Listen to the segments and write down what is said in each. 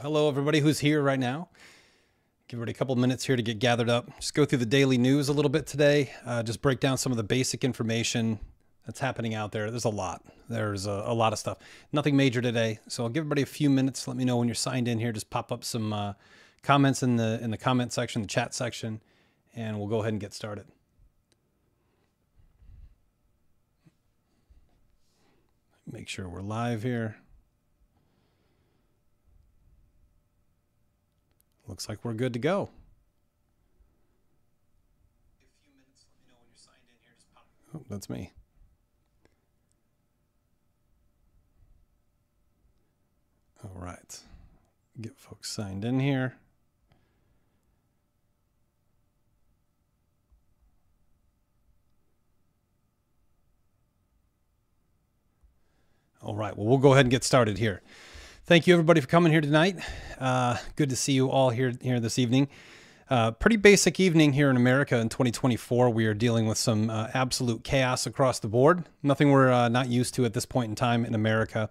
hello, everybody who's here right now. Give everybody a couple minutes here to get gathered up. Just go through the daily news a little bit today. Uh, just break down some of the basic information that's happening out there. There's a lot. There's a, a, lot of stuff. Nothing major today. So I'll give everybody a few minutes. Let me know when you're signed in here. Just pop up some uh, comments in the in the comment section, the chat section, and we'll go ahead and get started. Make sure we're live here. Looks like we're good to go. Oh, that's me. All right. Get folks signed in here. All right. Well, we'll go ahead and get started here. Thank you, everybody, for coming here tonight. Uh, good to see you all here here this evening. Uh, pretty basic evening here in America in 2024. We are dealing with some uh, absolute chaos across the board. Nothing we're uh, not used to at this point in time in America.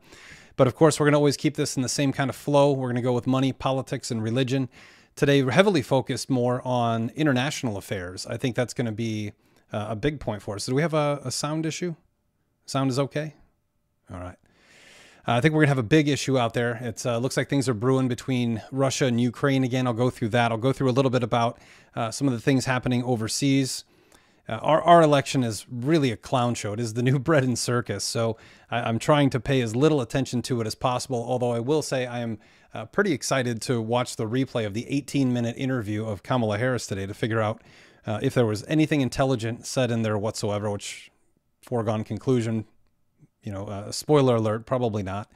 But of course, we're going to always keep this in the same kind of flow. We're going to go with money, politics, and religion. Today, we're heavily focused more on international affairs. I think that's going to be uh, a big point for us. Do we have a, a sound issue? Sound is okay? All right. Uh, I think we're going to have a big issue out there. It uh, looks like things are brewing between Russia and Ukraine again. I'll go through that. I'll go through a little bit about uh, some of the things happening overseas. Uh, our, our election is really a clown show. It is the new bread and circus. So I, am trying to pay as little attention to it as possible. Although I will say I am uh, pretty excited to watch the replay of the 18 minute interview of Kamala Harris today to figure out if there was anything intelligent said in there whatsoever, which foregone conclusion you know, uh, spoiler alert, probably not.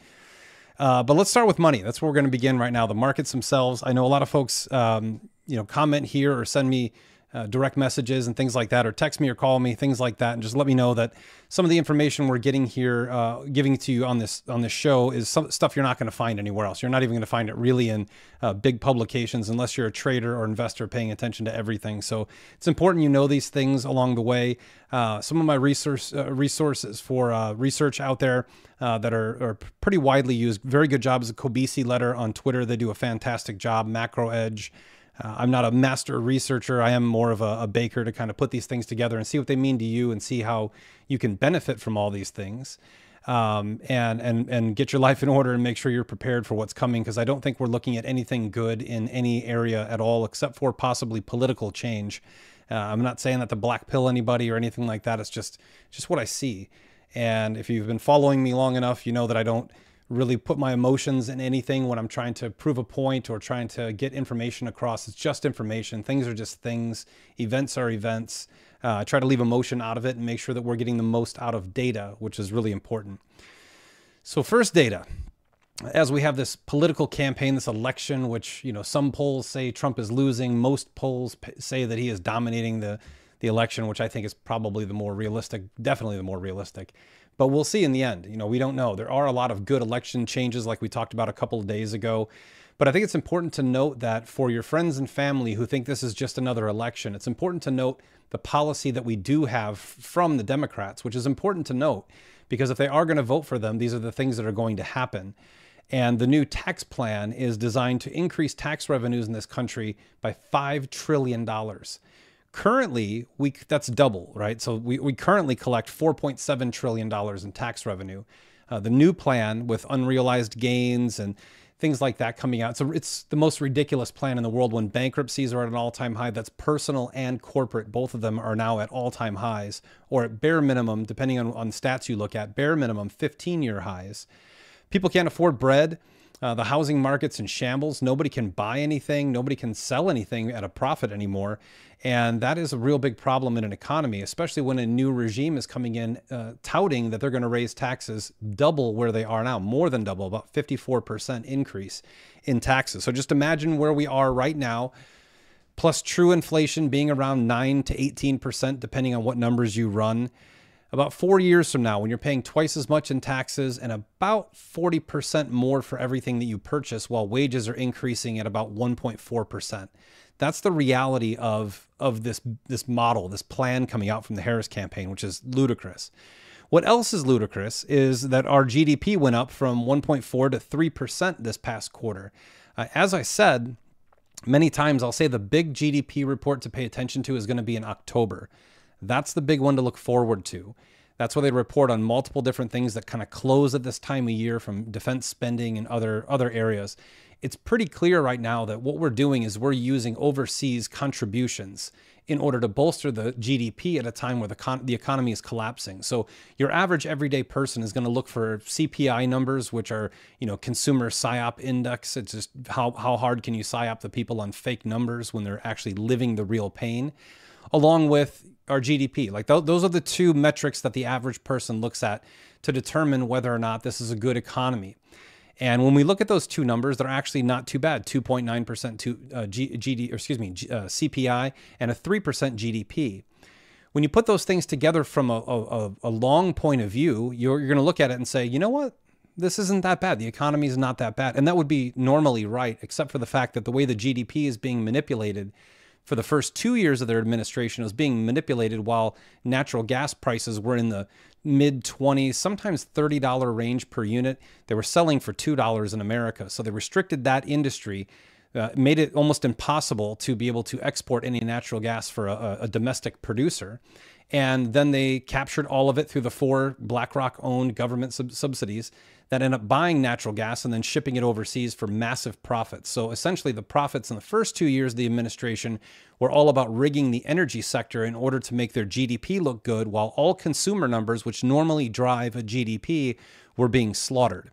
Uh, but let's start with money. That's where we're going to begin right now. The markets themselves. I know a lot of folks, um, you know, comment here or send me uh, direct messages and things like that, or text me or call me, things like that, and just let me know that some of the information we're getting here, uh, giving to you on this on this show, is some stuff you're not going to find anywhere else. You're not even going to find it really in uh, big publications unless you're a trader or investor paying attention to everything. So it's important you know these things along the way. Uh, some of my resource uh, resources for uh, research out there that are, are pretty widely used. Very good job is a Kobeissi letter on Twitter. They do a fantastic job. Macro Edge. Uh, I'm not a master researcher. I am more of a, a, baker to kind of put these things together and see what they mean to you and see how you can benefit from all these things. Um, and and and get your life in order and make sure you're prepared for what's coming because I don't think we're looking at anything good in any area at all except for possibly political change. Uh, I'm not saying that to black pill anybody or anything like that. It's just just what I see. And if you've been following me long enough, you know that I don't really put my emotions in anything when I'm trying to prove a point or trying to get information across. It's just information. Things are just things. Events are events. Uh, I try to leave emotion out of it and make sure that we're getting the most out of data, which is really important. So first data. As we have this political campaign, this election, which you know some polls say Trump is losing, most polls say that he is dominating the the election, which I think is probably the more realistic, definitely the more realistic. But we'll see in the end. You know, we don't know. There are a lot of good election changes, like we talked about a couple of days ago. But I think it's important to note that for your friends and family who think this is just another election, it's important to note the policy that we do have from the Democrats, which is important to note because if they are going to vote for them, these are the things that are going to happen. And the new tax plan is designed to increase tax revenues in this country by $5 trillion. Currently, we that's double, right? So we, we currently collect $4.7 trillion in tax revenue. Uh, the new plan with unrealized gains and things like that coming out. So it's the most ridiculous plan in the world when bankruptcies are at an all-time high. That's personal and corporate. Both of them are now at all-time highs, or at bare minimum, depending on, on stats you look at, bare minimum 15-year highs. People can't afford bread. Uh, the housing market's in shambles. Nobody can buy anything. Nobody can sell anything at a profit anymore. And that is a real big problem in an economy, especially when a new regime is coming in uh, touting that they're going to raise taxes double where they are now, more than double, about 54% increase in taxes. So just imagine where we are right now, plus true inflation being around 9 to 18%, depending on what numbers you run. About four years from now, when you're paying twice as much in taxes and about 40% more for everything that you purchase, while wages are increasing at about 1.4%. That's the reality of of this this model, this plan coming out from the Harris campaign, which is ludicrous. What else is ludicrous is that our GDP went up from 1.4 to 3% this past quarter. Uh, as I said, many times I'll say the big GDP report to pay attention to is going to be in October. That's the big one to look forward to. That's where they report on multiple different things that kind of close at this time of year from defense spending and other other areas. It's pretty clear right now that what we're doing is we're using overseas contributions in order to bolster the GDP at a time where the, con- the economy is collapsing. So your average everyday person is going to look for CPI numbers, which are you know consumer psyop index. It's just how how hard can you psyop the people on fake numbers when they're actually living the real pain, along with our GDP. Like th- those are the two metrics that the average person looks at to determine whether or not this is a good economy. And when we look at those two numbers, they're actually not too bad 2.9% to uh, G, GD, or excuse me, G, uh, CPI and a 3% GDP. When you put those things together from a, a, a long point of view, you're, you're going to look at it and say, you know what? This isn't that bad. The economy is not that bad. And that would be normally right, except for the fact that the way the GDP is being manipulated for the first two years of their administration was being manipulated while natural gas prices were in the mid 20s, sometimes $30 range per unit. They were selling for $2 in America. So they restricted that industry, uh, made it almost impossible to be able to export any natural gas for a, a domestic producer. And then they captured all of it through the four BlackRock owned government sub- subsidies that end up buying natural gas and then shipping it overseas for massive profits. So essentially, the profits in the first two years of the administration were all about rigging the energy sector in order to make their GDP look good, while all consumer numbers, which normally drive a GDP, were being slaughtered.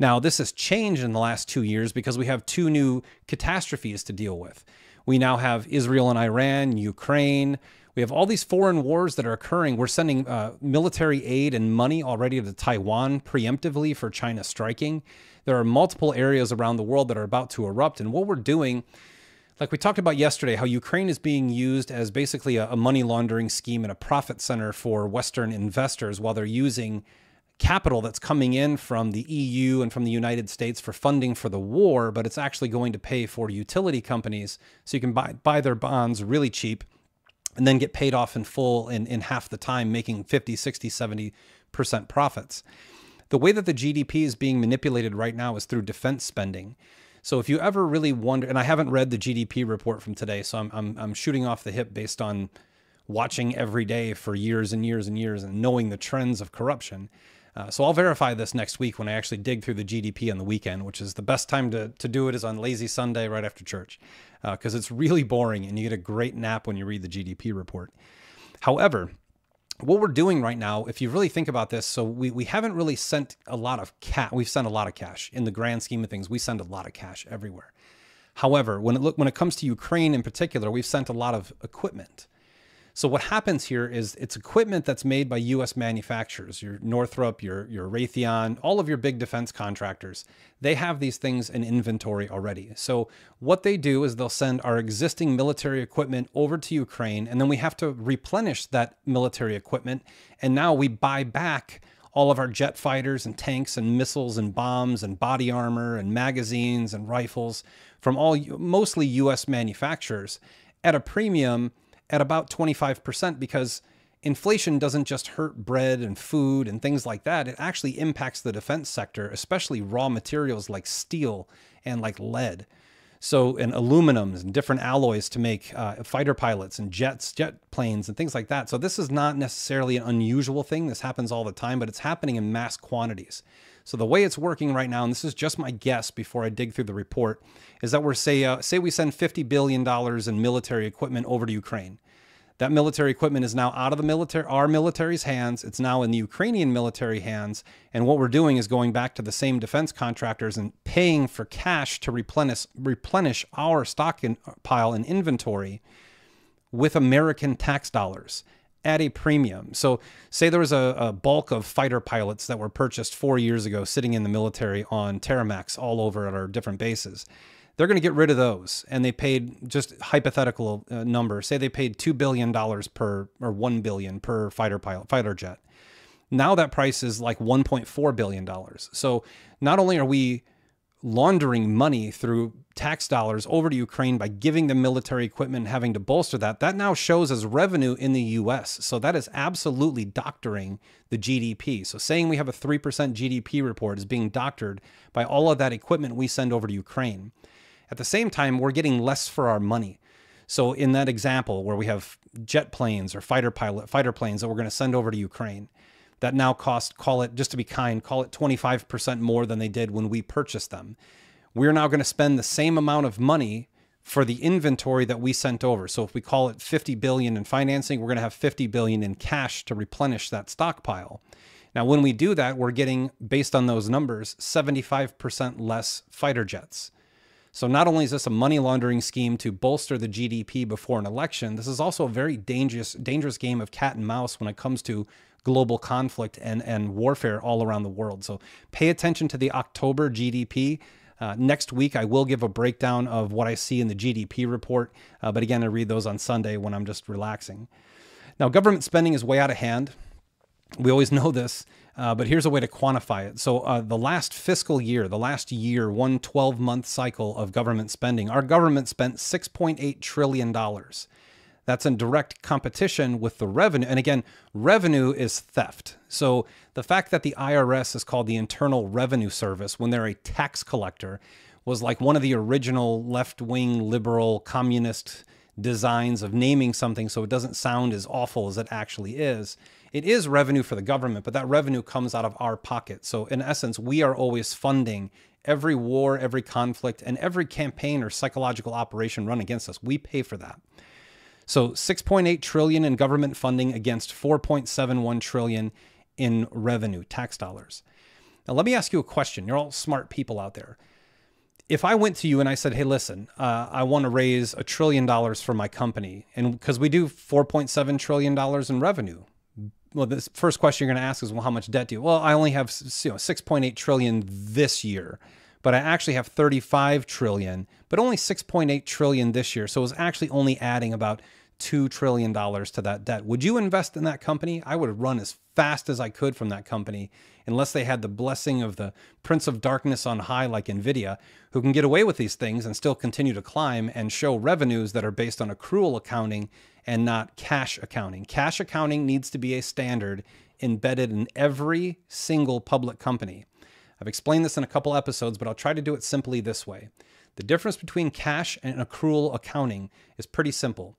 Now, this has changed in the last two years because we have two new catastrophes to deal with. We now have Israel and Iran, Ukraine, we have all these foreign wars that are occurring. We're sending uh, military aid and money already to Taiwan preemptively for China striking. There are multiple areas around the world that are about to erupt. And what we're doing, like we talked about yesterday, how Ukraine is being used as basically a, a money laundering scheme and a profit center for Western investors while they're using capital that's coming in from the EU and from the United States for funding for the war, but it's actually going to pay for utility companies so you can buy buy their bonds really cheap and then get paid off in full in, in half the time, making 50, 60, 70% profits. The way that the GDP is being manipulated right now is through defense spending. So if you ever really wonder, and I haven't read the GDP report from today, so I'm, I'm, I'm shooting off the hip based on watching every day for years and years and years and knowing the trends of corruption. Uh, so I'll verify this next week when I actually dig through the GDP on the weekend, which is the best time to, to do it is on lazy Sunday right after church, because uh, it's really boring and you get a great nap when you read the GDP report. However, what we're doing right now, if you really think about this, so we, we haven't really sent a lot of cash. We've sent a lot of cash in the grand scheme of things. We send a lot of cash everywhere. However, when it look when it comes to Ukraine in particular, we've sent a lot of equipment. So what happens here is it's equipment that's made by U.S. manufacturers, your Northrop, your your Raytheon, all of your big defense contractors. They have these things in inventory already. So what they do is they'll send our existing military equipment over to Ukraine, and then we have to replenish that military equipment. And now we buy back all of our jet fighters and tanks and missiles and bombs and body armor and magazines and rifles from all mostly US manufacturers at a premium at about 25% because inflation doesn't just hurt bread and food and things like that. It actually impacts the defense sector, especially raw materials like steel and like lead. So, and aluminums and different alloys to make uh, fighter pilots and jets, jet planes, and things like that. So, this is not necessarily an unusual thing. This happens all the time, but it's happening in mass quantities. So, the way it's working right now, and this is just my guess before I dig through the report, is that we're say uh, say we send fifty billion dollars in military equipment over to Ukraine. That military equipment is now out of the military, our military's hands. It's now in the Ukrainian military hands. And what we're doing is going back to the same defense contractors and paying for cash to replenish, replenish our stockpile and inventory with American tax dollars at a premium. So, say there was a, a, bulk of fighter pilots that were purchased four years ago sitting in the military on Terramax all over at our different bases they're going to get rid of those. And they paid just hypothetical uh, number say they paid 2 billion dollars per or 1 billion per fighter pilot fighter jet. Now that price is like 1.4 billion dollars. So not only are we laundering money through tax dollars over to Ukraine by giving them military equipment and having to bolster that, that now shows as revenue in the US. So that is absolutely doctoring the GDP. So saying we have a 3% GDP report is being doctored by all of that equipment we send over to Ukraine. At the same time, we're getting less for our money. So in that example where we have jet planes or fighter pilot fighter planes that we're going to send over to Ukraine, that now cost, call it, just to be kind, call it 25% more than they did when we purchased them. We're now going to spend the same amount of money for the inventory that we sent over. So if we call it 50 billion in financing, we're going to have 50 billion in cash to replenish that stockpile. Now, when we do that, we're getting, based on those numbers, 75% less fighter jets. So not only is this a money laundering scheme to bolster the GDP before an election, this is also a very dangerous dangerous game of cat and mouse when it comes to global conflict and, and warfare all around the world. So pay attention to the October GDP. Uh, next week, I will give a breakdown of what I see in the GDP report. Uh, but again, I read those on Sunday when I'm just relaxing. Now, government spending is way out of hand. We always know this, uh, but here's a way to quantify it. So, uh, the last fiscal year, the last year, one 12 month cycle of government spending, our government spent $6.8 trillion. That's in direct competition with the revenue. And again, revenue is theft. So the fact that the IRS is called the Internal Revenue Service when they're a tax collector was like one of the original left wing liberal communist designs of naming something so it doesn't sound as awful as it actually is. It is revenue for the government, but that revenue comes out of our pocket. So in essence, we are always funding every war, every conflict, and every campaign or psychological operation run against us. We pay for that. So 6.8 trillion in government funding against 4.71 trillion in revenue, tax dollars. Now let me ask you a question. You're all smart people out there. If I went to you and I said, "Hey, listen, uh, I want to raise a trillion dollars for my company," and because we do 4.7 trillion dollars in revenue, well, the first question you're going to ask is, "Well, how much debt do you?" Well, I only have you know 6.8 trillion this year but I actually have 35 trillion, but only 6.8 trillion this year. So it was actually only adding about $2 trillion to that debt. Would you invest in that company? I would run as fast as I could from that company unless they had the blessing of the Prince of Darkness on high, like NVIDIA, who can get away with these things and still continue to climb and show revenues that are based on accrual accounting and not cash accounting. Cash accounting needs to be a standard embedded in every single public company. I've explained this in a couple episodes, but I'll try to do it simply this way. The difference between cash and accrual accounting is pretty simple.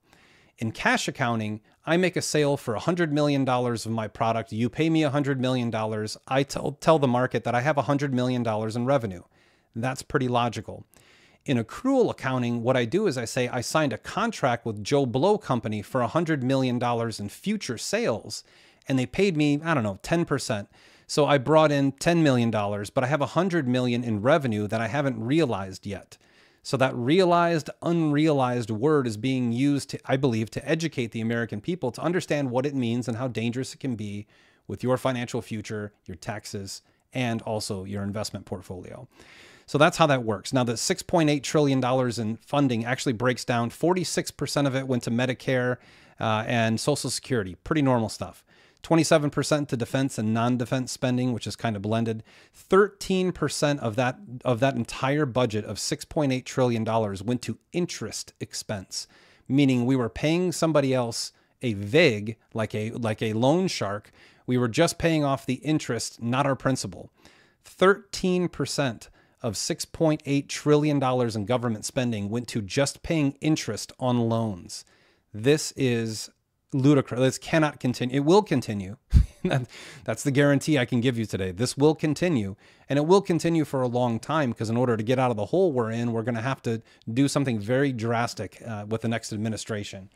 In cash accounting, I make a sale for $100 million of my product. You pay me $100 million. I tell, tell the market that I have $100 million in revenue. That's pretty logical. In accrual accounting, what I do is I say I signed a contract with Joe Blow Company for $100 million in future sales, and they paid me, I don't know, 10%. So I brought in $10 million, but I have 100 million in revenue that I haven't realized yet. So that realized, unrealized word is being used, to, I believe, to educate the American people to understand what it means and how dangerous it can be with your financial future, your taxes, and also your investment portfolio. So that's how that works. Now, the $6.8 trillion in funding actually breaks down 46% of it went to Medicare uh, and Social Security, pretty normal stuff. 27% to defense and non-defense spending, which is kind of blended. 13% of that of that entire budget of 6.8 trillion dollars went to interest expense, meaning we were paying somebody else a vig like a like a loan shark. We were just paying off the interest, not our principal. 13% of 6.8 trillion dollars in government spending went to just paying interest on loans. This is ludicrous. This cannot continue. It will continue. That's the guarantee I can give you today. This will continue, and it will continue for a long time because in order to get out of the hole we're in, we're going to have to do something very drastic uh, with the next administration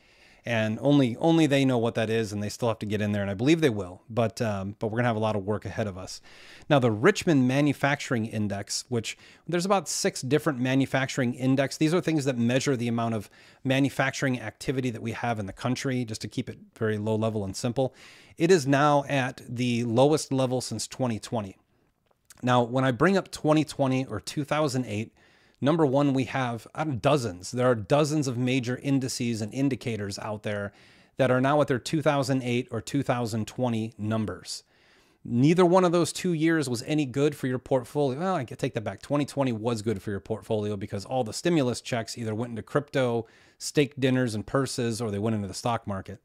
and only only they know what that is, and they still have to get in there, and I believe they will. But um, but we're gonna have a lot of work ahead of us. Now, the Richmond Manufacturing Index, which there's about six different manufacturing index. These are things that measure the amount of manufacturing activity that we have in the country, just to keep it very low level and simple. It is now at the lowest level since 2020. Now, when I bring up 2020 or 2008 Number one, we have uh, dozens. There are dozens of major indices and indicators out there that are now at their 2008 or 2020 numbers. Neither one of those two years was any good for your portfolio. Well, I can take that back. 2020 was good for your portfolio because all the stimulus checks either went into crypto, steak dinners and purses, or they went into the stock market.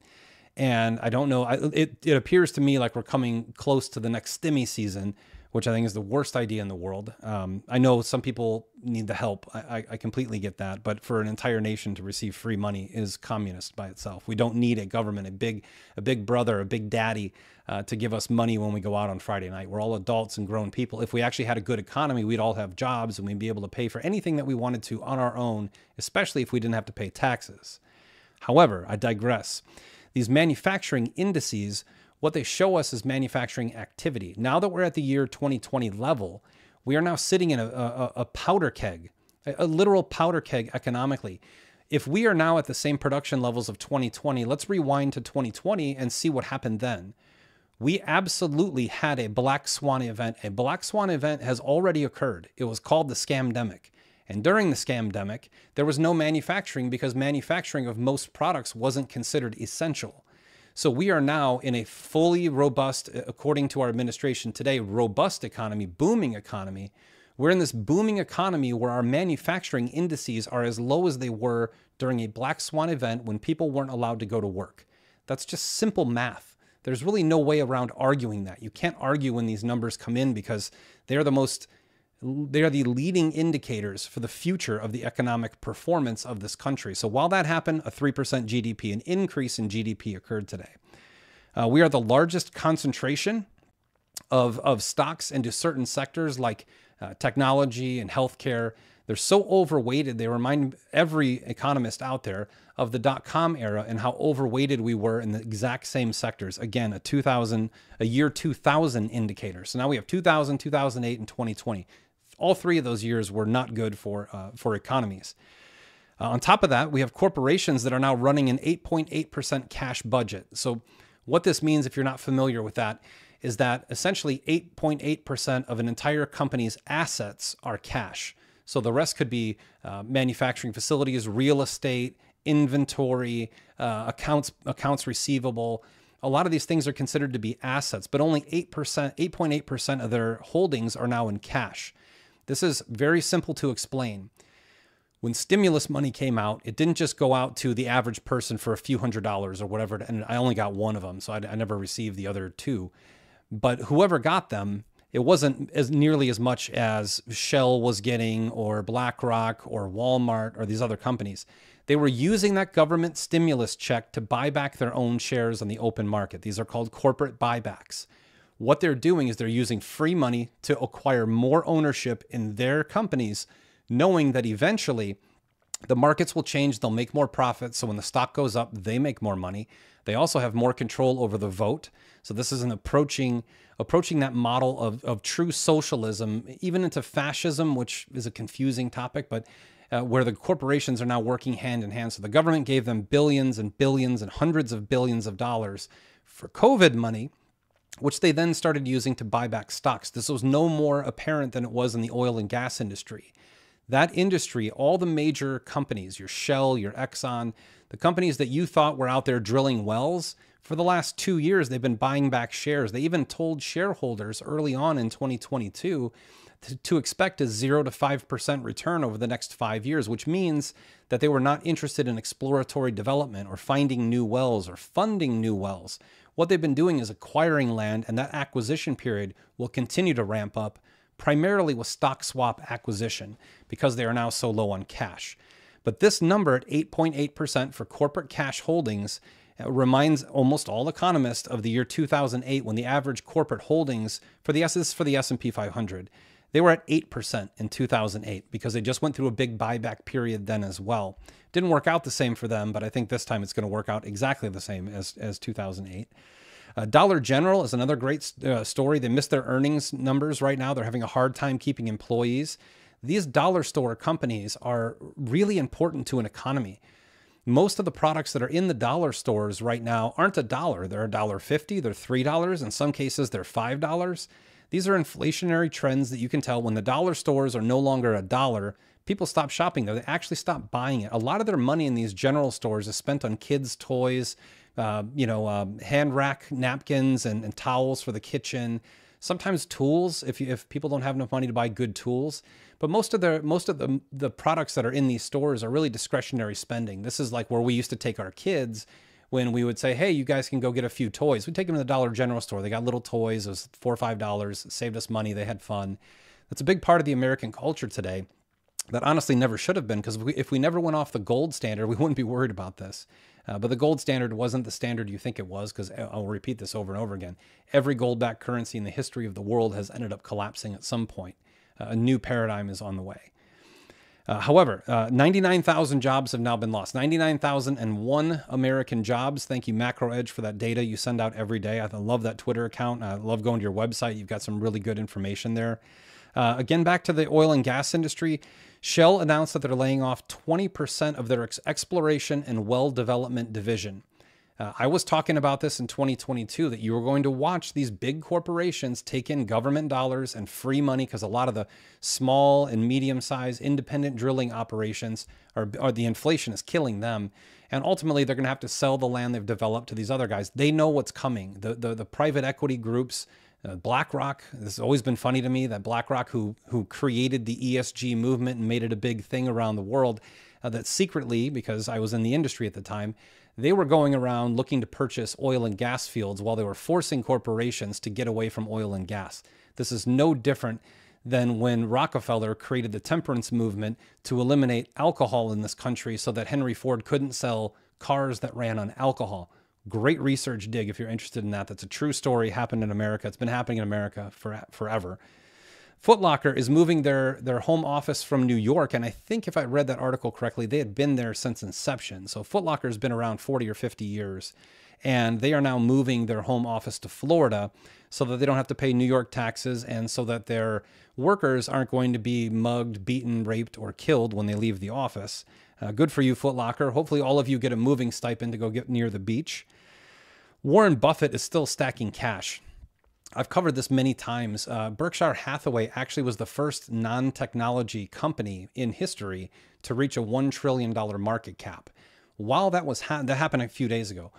And I don't know. It, it appears to me like we're coming close to the next stimmy season, which I think is the worst idea in the world. Um, I know some people need the help. I, I, completely get that. But for an entire nation to receive free money is communist by itself. We don't need a government, a big, a big brother, a big daddy uh, to give us money when we go out on Friday night. We're all adults and grown people. If we actually had a good economy, we'd all have jobs and we'd be able to pay for anything that we wanted to on our own, especially if we didn't have to pay taxes. However, I digress. These manufacturing indices what they show us is manufacturing activity. Now that we're at the year 2020 level, we are now sitting in a, a, a powder keg, a, a literal powder keg economically. If we are now at the same production levels of 2020, let's rewind to 2020 and see what happened then. We absolutely had a black swan event. A black swan event has already occurred. It was called the scamdemic. And during the scamdemic, there was no manufacturing because manufacturing of most products wasn't considered essential. So we are now in a fully robust, according to our administration today, robust economy, booming economy. We're in this booming economy where our manufacturing indices are as low as they were during a black swan event when people weren't allowed to go to work. That's just simple math. There's really no way around arguing that. You can't argue when these numbers come in because they're the most they are the leading indicators for the future of the economic performance of this country. So while that happened, a 3% GDP, an increase in GDP occurred today. Uh, we are the largest concentration of, of stocks into certain sectors like uh, technology and healthcare. They're so overweighted, they remind every economist out there of the dot com era and how overweighted we were in the exact same sectors. Again, a 2000, a year 2000 indicator. So now we have 2000, 2008, and 2020 all three of those years were not good for uh, for economies. Uh, on top of that, we have corporations that are now running an 8.8% cash budget. So, what this means, if you're not familiar with that, is that essentially 8.8% of an entire company's assets are cash. So, the rest could be uh, manufacturing facilities, real estate, inventory, uh, accounts accounts receivable. A lot of these things are considered to be assets, but only 8%, 8.8% of their holdings are now in cash. This is very simple to explain. When stimulus money came out, it didn't just go out to the average person for a few hundred dollars or whatever. And I only got one of them, so I, I never received the other two. But whoever got them, it wasn't as nearly as much as Shell was getting or BlackRock or Walmart or these other companies. They were using that government stimulus check to buy back their own shares on the open market. These are called corporate buybacks what they're doing is they're using free money to acquire more ownership in their companies, knowing that eventually the markets will change, they'll make more profits. So when the stock goes up, they make more money. They also have more control over the vote. So this is an approaching approaching that model of, of true socialism, even into fascism, which is a confusing topic, but uh, where the corporations are now working hand in hand. So the government gave them billions and billions and hundreds of billions of dollars for COVID money which they then started using to buy back stocks. This was no more apparent than it was in the oil and gas industry. That industry, all the major companies, your Shell, your Exxon, the companies that you thought were out there drilling wells, for the last two years, they've been buying back shares. They even told shareholders early on in 2022 to, to expect a 0 to 5% return over the next five years, which means that they were not interested in exploratory development or finding new wells or funding new wells. What they've been doing is acquiring land, and that acquisition period will continue to ramp up, primarily with stock swap acquisition, because they are now so low on cash. But this number at 8.8% for corporate cash holdings uh, reminds almost all economists of the year 2008 when the average corporate holdings for the S for the S&P 500 they were at 8% in 2008 because they just went through a big buyback period then as well. Didn't work out the same for them, but I think this time it's going to work out exactly the same as, as 2008. Uh, Dollar General is another great uh, story. They missed their earnings numbers right now. They're having a hard time keeping employees. These dollar store companies are really important to an economy. Most of the products that are in the dollar stores right now aren't a dollar. They're a dollar fifty. They're three dollars. In some cases, they're five dollars. These are inflationary trends that you can tell when the dollar stores are no longer a dollar people stop shopping there. They actually stop buying it. A lot of their money in these general stores is spent on kids' toys, uh, you know, um, hand rack napkins and, and towels for the kitchen. Sometimes tools, if you, if people don't have enough money to buy good tools. But most of the most of the the products that are in these stores are really discretionary spending. This is like where we used to take our kids when we would say, "Hey, you guys can go get a few toys." We'd take them to the Dollar General store. They got little toys. It was four or five dollars. Saved us money. They had fun. That's a big part of the American culture today that honestly never should have been because if, if we, never went off the gold standard, we wouldn't be worried about this. Uh, but the gold standard wasn't the standard you think it was because I'll repeat this over and over again. Every gold backed currency in the history of the world has ended up collapsing at some point. Uh, a new paradigm is on the way. Uh, however, uh, 99,000 jobs have now been lost. 99,001 American jobs. Thank you, Macro Edge, for that data you send out every day. I love that Twitter account. I love going to your website. You've got some really good information there. Uh, again, back to the oil and gas industry. Shell announced that they're laying off 20% of their ex- exploration and well development division. Uh, I was talking about this in 2022 that you were going to watch these big corporations take in government dollars and free money because a lot of the small and medium sized independent drilling operations are, are the inflation is killing them. And ultimately, they're going to have to sell the land they've developed to these other guys. They know what's coming. The, the, the private equity groups, uh, BlackRock, this has always been funny to me that BlackRock, who, who created the ESG movement and made it a big thing around the world, uh, that secretly, because I was in the industry at the time, they were going around looking to purchase oil and gas fields while they were forcing corporations to get away from oil and gas. This is no different than when Rockefeller created the temperance movement to eliminate alcohol in this country so that Henry Ford couldn't sell cars that ran on alcohol. Great research dig if you're interested in that. That's a true story, happened in America. It's been happening in America for, forever. Foot Locker is moving their their home office from New York, and I think if I read that article correctly, they had been there since inception. So Foot Locker has been around 40 or 50 years, and they are now moving their home office to Florida so that they don't have to pay New York taxes, and so that their workers aren't going to be mugged, beaten, raped, or killed when they leave the office. Uh, good for you, Foot Locker. Hopefully, all of you get a moving stipend to go get near the beach. Warren Buffett is still stacking cash. I've covered this many times. Uh, Berkshire Hathaway actually was the first non technology company in history to reach a $1 trillion market cap. While that was ha- that happened a few days ago,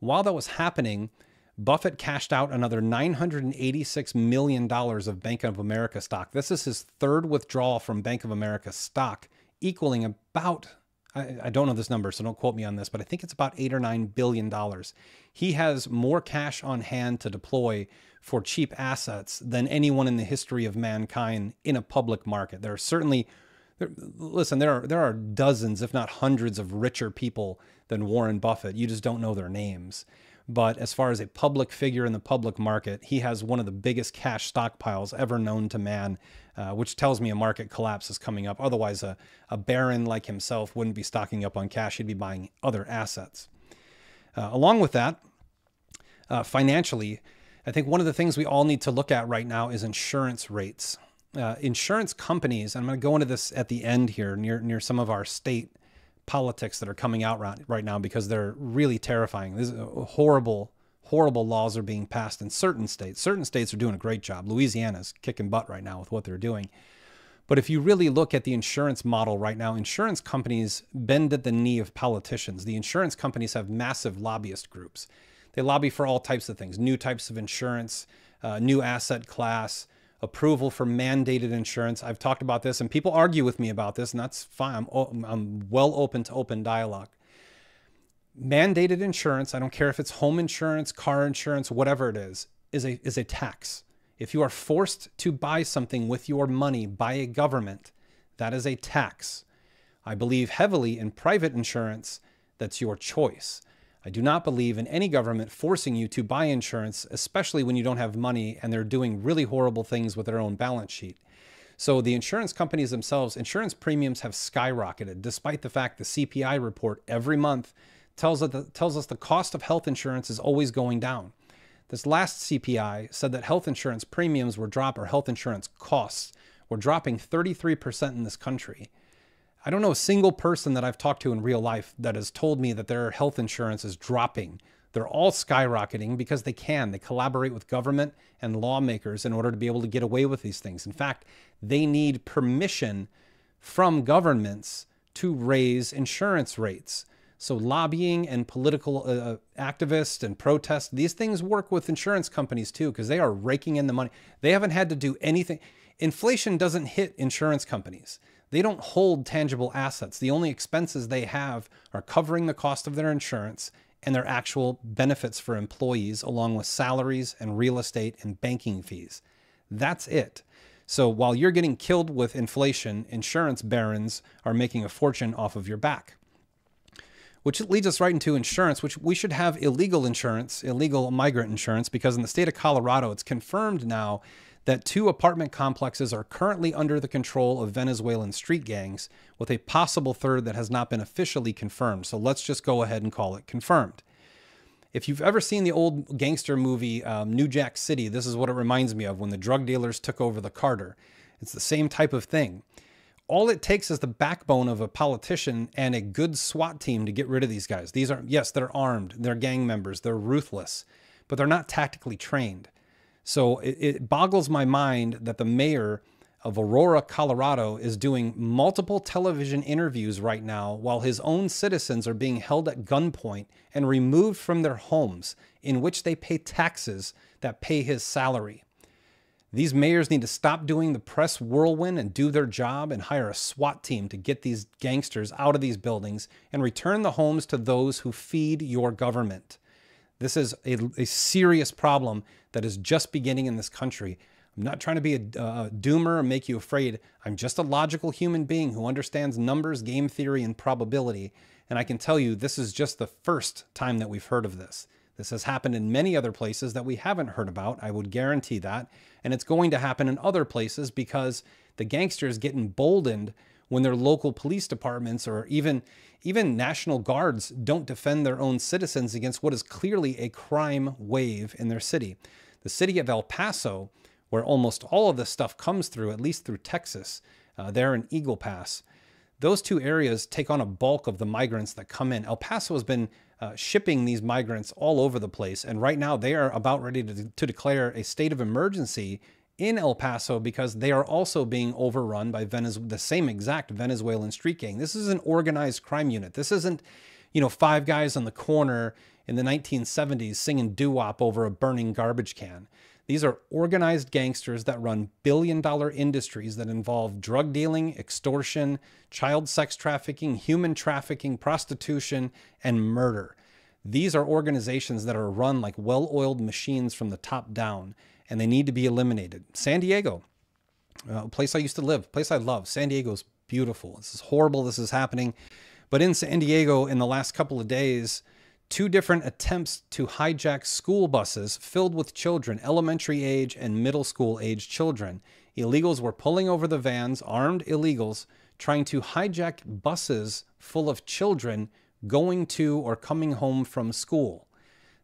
while that was happening, Buffett cashed out another $986 million of Bank of America stock. This is his third withdrawal from Bank of America stock, equaling about, I, I, don't know this number, so don't quote me on this, but I think it's about eight or nine billion dollars. He has more cash on hand to deploy for cheap assets than anyone in the history of mankind in a public market. There are certainly there, listen, there are there are dozens, if not hundreds, of richer people than Warren Buffett. You just don't know their names. But as far as a public figure in the public market, he has one of the biggest cash stockpiles ever known to man, uh, which tells me a market collapse is coming up. Otherwise, a, a baron like himself wouldn't be stocking up on cash, he'd be buying other assets. Uh, along with that, uh, financially, I think one of the things we all need to look at right now is insurance rates. Uh, insurance companies, I'm going to go into this at the end here near near some of our state politics that are coming out right, now because they're really terrifying. These horrible, horrible laws are being passed in certain states. Certain states are doing a great job. Louisiana's kicking butt right now with what they're doing. But if you really look at the insurance model right now, insurance companies bend at the knee of politicians. The insurance companies have massive lobbyist groups. They lobby for all types of things new types of insurance, uh, new asset class, approval for mandated insurance. I've talked about this, and people argue with me about this, and that's fine. I'm, I'm well open to open dialogue. Mandated insurance, I don't care if it's home insurance, car insurance, whatever it is, is a, is a tax. If you are forced to buy something with your money by a government, that is a tax. I believe heavily in private insurance, that's your choice. I do not believe in any government forcing you to buy insurance, especially when you don't have money and they're doing really horrible things with their own balance sheet. So the insurance companies themselves, insurance premiums have skyrocketed, despite the fact the CPI report every month tells us, the, tells us the cost of health insurance is always going down. This last CPI said that health insurance premiums were drop or health insurance costs were dropping 33% in this country. I don't know a single person that I've talked to in real life that has told me that their health insurance is dropping. They're all skyrocketing because they can. They collaborate with government and lawmakers in order to be able to get away with these things. In fact, they need permission from governments to raise insurance rates. So, lobbying and political uh, activists and protests, these things work with insurance companies too, because they are raking in the money. They haven't had to do anything. Inflation doesn't hit insurance companies. They don't hold tangible assets. The only expenses they have are covering the cost of their insurance and their actual benefits for employees, along with salaries and real estate and banking fees. That's it. So while you're getting killed with inflation, insurance barons are making a fortune off of your back which leads us right into insurance, which we should have illegal insurance, illegal migrant insurance, because in the state of Colorado, it's confirmed now that two apartment complexes are currently under the control of Venezuelan street gangs, with a possible third that has not been officially confirmed. So let's just go ahead and call it confirmed. If you've ever seen the old gangster movie um, New Jack City, this is what it reminds me of when the drug dealers took over the Carter. It's the same type of thing all it takes is the backbone of a politician and a good SWAT team to get rid of these guys. These are, yes, they're armed, they're gang members, they're ruthless, but they're not tactically trained. So it, it boggles my mind that the mayor of Aurora, Colorado, is doing multiple television interviews right now while his own citizens are being held at gunpoint and removed from their homes in which they pay taxes that pay his salary. These mayors need to stop doing the press whirlwind and do their job and hire a SWAT team to get these gangsters out of these buildings and return the homes to those who feed your government. This is a, a serious problem that is just beginning in this country. I'm not trying to be a, doomer or make you afraid. I'm just a logical human being who understands numbers, game theory, and probability. And I can tell you this is just the first time that we've heard of this. This has happened in many other places that we haven't heard about. I would guarantee that. And it's going to happen in other places because the gangsters get emboldened when their local police departments or even even national guards don't defend their own citizens against what is clearly a crime wave in their city. The city of El Paso, where almost all of this stuff comes through, at least through Texas, uh, there in Eagle Pass, those two areas take on a bulk of the migrants that come in. El Paso has been uh, shipping these migrants all over the place. And right now, they are about ready to, to declare a state of emergency in El Paso because they are also being overrun by Venez- the same exact Venezuelan street gang. This is an organized crime unit. This isn't, you know, five guys on the corner in the 1970s singing doo wop over a burning garbage can. These are organized gangsters that run billion dollar industries that involve drug dealing, extortion, child sex trafficking, human trafficking, prostitution, and murder. These are organizations that are run like well oiled machines from the top down, and they need to be eliminated. San Diego, uh, a place I used to live, place I love. San Diego's beautiful. This is horrible. This is happening. But in San Diego, in the last couple of days, two different attempts to hijack school buses filled with children, elementary age and middle school age children. Illegals were pulling over the vans, armed illegals, trying to hijack buses full of children going to or coming home from school.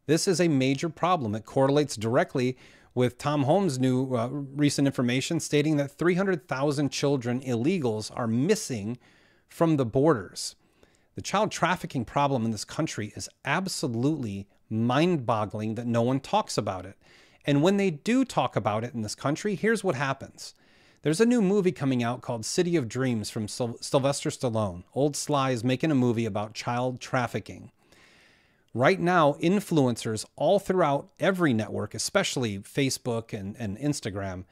This is a major problem. It correlates directly with Tom Homan's new uh, recent information stating that 300,000 children illegals are missing from the borders. The child trafficking problem in this country is absolutely mind boggling that no one talks about it. And when they do talk about it in this country, here's what happens. There's a new movie coming out called City of Dreams from Sylvester Stallone. Old Sly is making a movie about child trafficking. Right now, influencers all throughout every network, especially Facebook and, and Instagram,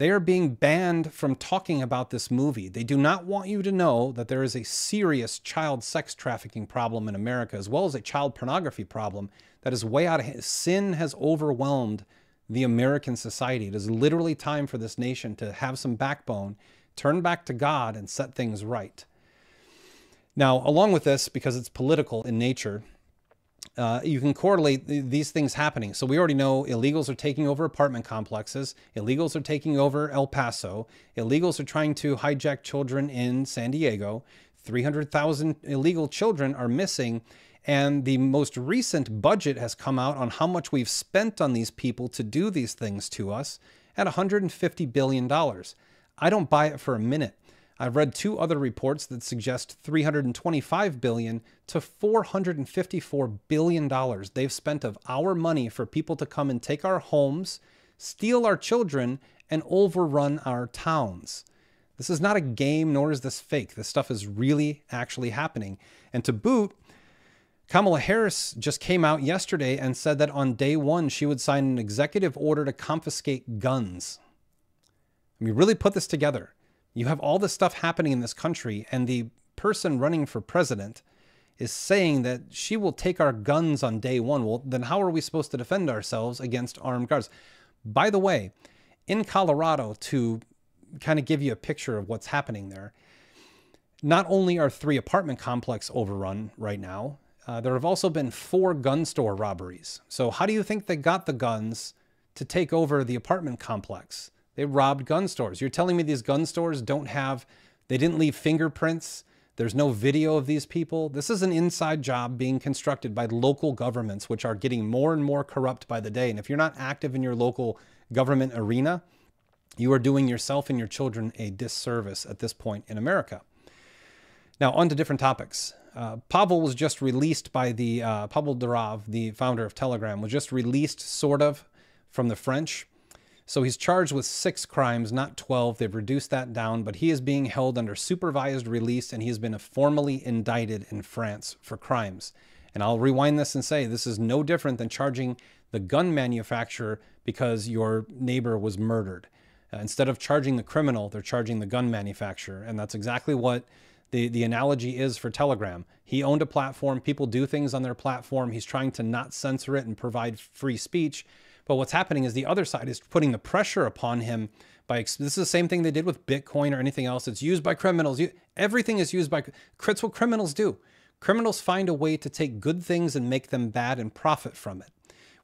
they are being banned from talking about this movie. They do not want you to know that there is a serious child sex trafficking problem in America, as well as a child pornography problem that is way out of hand. Sin has overwhelmed the American society. It is literally time for this nation to have some backbone, turn back to God, and set things right. Now, along with this, because it's political in nature, uh, you can correlate th these things happening. So we already know illegals are taking over apartment complexes. Illegals are taking over El Paso. Illegals are trying to hijack children in San Diego. 300,000 illegal children are missing. And the most recent budget has come out on how much we've spent on these people to do these things to us at $150 billion. I don't buy it for a minute. I've read two other reports that suggest 325 billion to 454 billion dollars they've spent of our money for people to come and take our homes, steal our children, and overrun our towns. This is not a game, nor is this fake. This stuff is really actually happening. And to boot, Kamala Harris just came out yesterday and said that on day one, she would sign an executive order to confiscate guns. I mean, really put this together. You have all this stuff happening in this country, and the person running for president is saying that she will take our guns on day one. Well, then how are we supposed to defend ourselves against armed guards? By the way, in Colorado, to kind of give you a picture of what's happening there, not only are three apartment complex overrun right now, uh, there have also been four gun store robberies. So, how do you think they got the guns to take over the apartment complex? They robbed gun stores. You're telling me these gun stores don't have, they didn't leave fingerprints? There's no video of these people. This is an inside job being constructed by local governments, which are getting more and more corrupt by the day. And if you're not active in your local government arena, you are doing yourself and your children a disservice at this point in America. Now, on to different topics. Uh, Pavel was just released by the uh, Pavel Durov, the founder of Telegram, was just released sort of from the French. So he's charged with six crimes, not 12. They've reduced that down, but he is being held under supervised release and he has been formally indicted in France for crimes. And I'll rewind this and say this is no different than charging the gun manufacturer because your neighbor was murdered. Uh, instead of charging the criminal, they're charging the gun manufacturer. And that's exactly what the, the analogy is for Telegram. He owned a platform. People do things on their platform. He's trying to not censor it and provide free speech. But what's happening is the other side is putting the pressure upon him by this is the same thing they did with Bitcoin or anything else. It's used by criminals. Everything is used by that's what criminals do. Criminals find a way to take good things and make them bad and profit from it.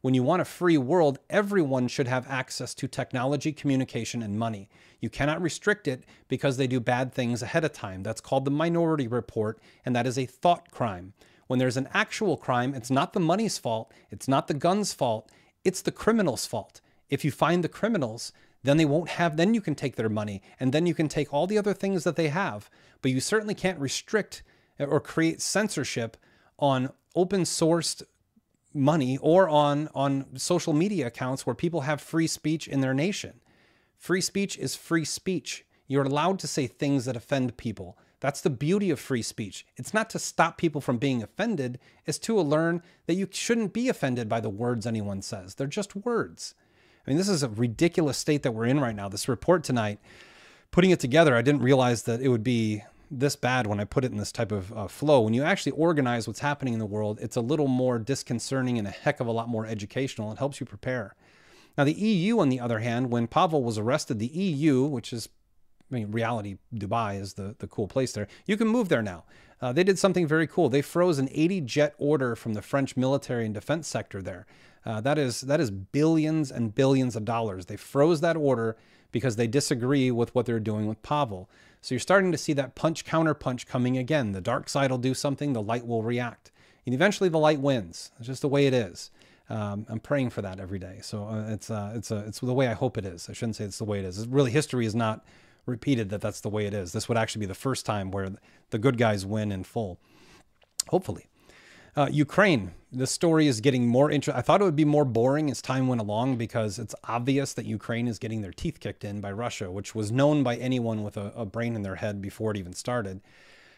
When you want a free world, everyone should have access to technology, communication, and money. You cannot restrict it because they do bad things ahead of time. That's called the Minority Report, and that is a thought crime. When there's an actual crime, it's not the money's fault, it's not the gun's fault, it's the criminal's fault. If you find the criminals, then they won't have, then you can take their money, and then you can take all the other things that they have. But you certainly can't restrict or create censorship on open sourced money or on on social media accounts where people have free speech in their nation. Free speech is free speech. You're allowed to say things that offend people. That's the beauty of free speech. It's not to stop people from being offended, it's to learn that you shouldn't be offended by the words anyone says. They're just words. I mean, this is a ridiculous state that we're in right now. This report tonight, putting it together, I didn't realize that it would be this bad when I put it in this type of uh, flow. When you actually organize what's happening in the world, it's a little more disconcerting and a heck of a lot more educational. It helps you prepare. Now, the EU, on the other hand, when Pavel was arrested, the EU, which is, I mean, reality, Dubai is the, the cool place there, you can move there now. Uh, they did something very cool. They froze an 80 jet order from the French military and defense sector there. Uh, that is that is billions and billions of dollars. They froze that order because they disagree with what they're doing with Pavel. So you're starting to see that punch counter punch coming again. The dark side will do something, the light will react. And eventually the light wins. It's just the way it is. Um, I'm praying for that every day. So uh, it's uh, it's uh, it's the way I hope it is. I shouldn't say it's the way it is. It's really, history is not repeated that that's the way it is. This would actually be the first time where the good guys win in full. Hopefully. Uh, Ukraine, the story is getting more interesting. I thought it would be more boring as time went along because it's obvious that Ukraine is getting their teeth kicked in by Russia, which was known by anyone with a, a brain in their head before it even started.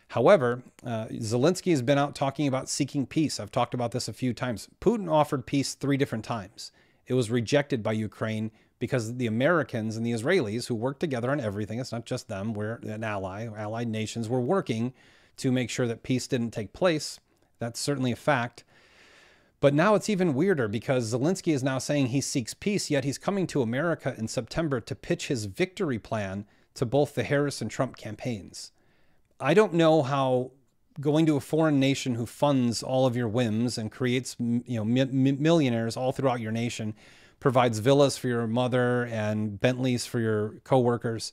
However, uh, Zelensky has been out talking about seeking peace. I've talked about this a few times. Putin offered peace three different times. It was rejected by Ukraine because the Americans and the Israelis, who work together on everything, it's not just them, we're an ally, allied nations, were working to make sure that peace didn't take place. That's certainly a fact. But now it's even weirder because Zelensky is now saying he seeks peace, yet he's coming to America in September to pitch his victory plan to both the Harris and Trump campaigns. I don't know how going to a foreign nation who funds all of your whims and creates you know millionaires all throughout your nation provides villas for your mother and Bentleys for your coworkers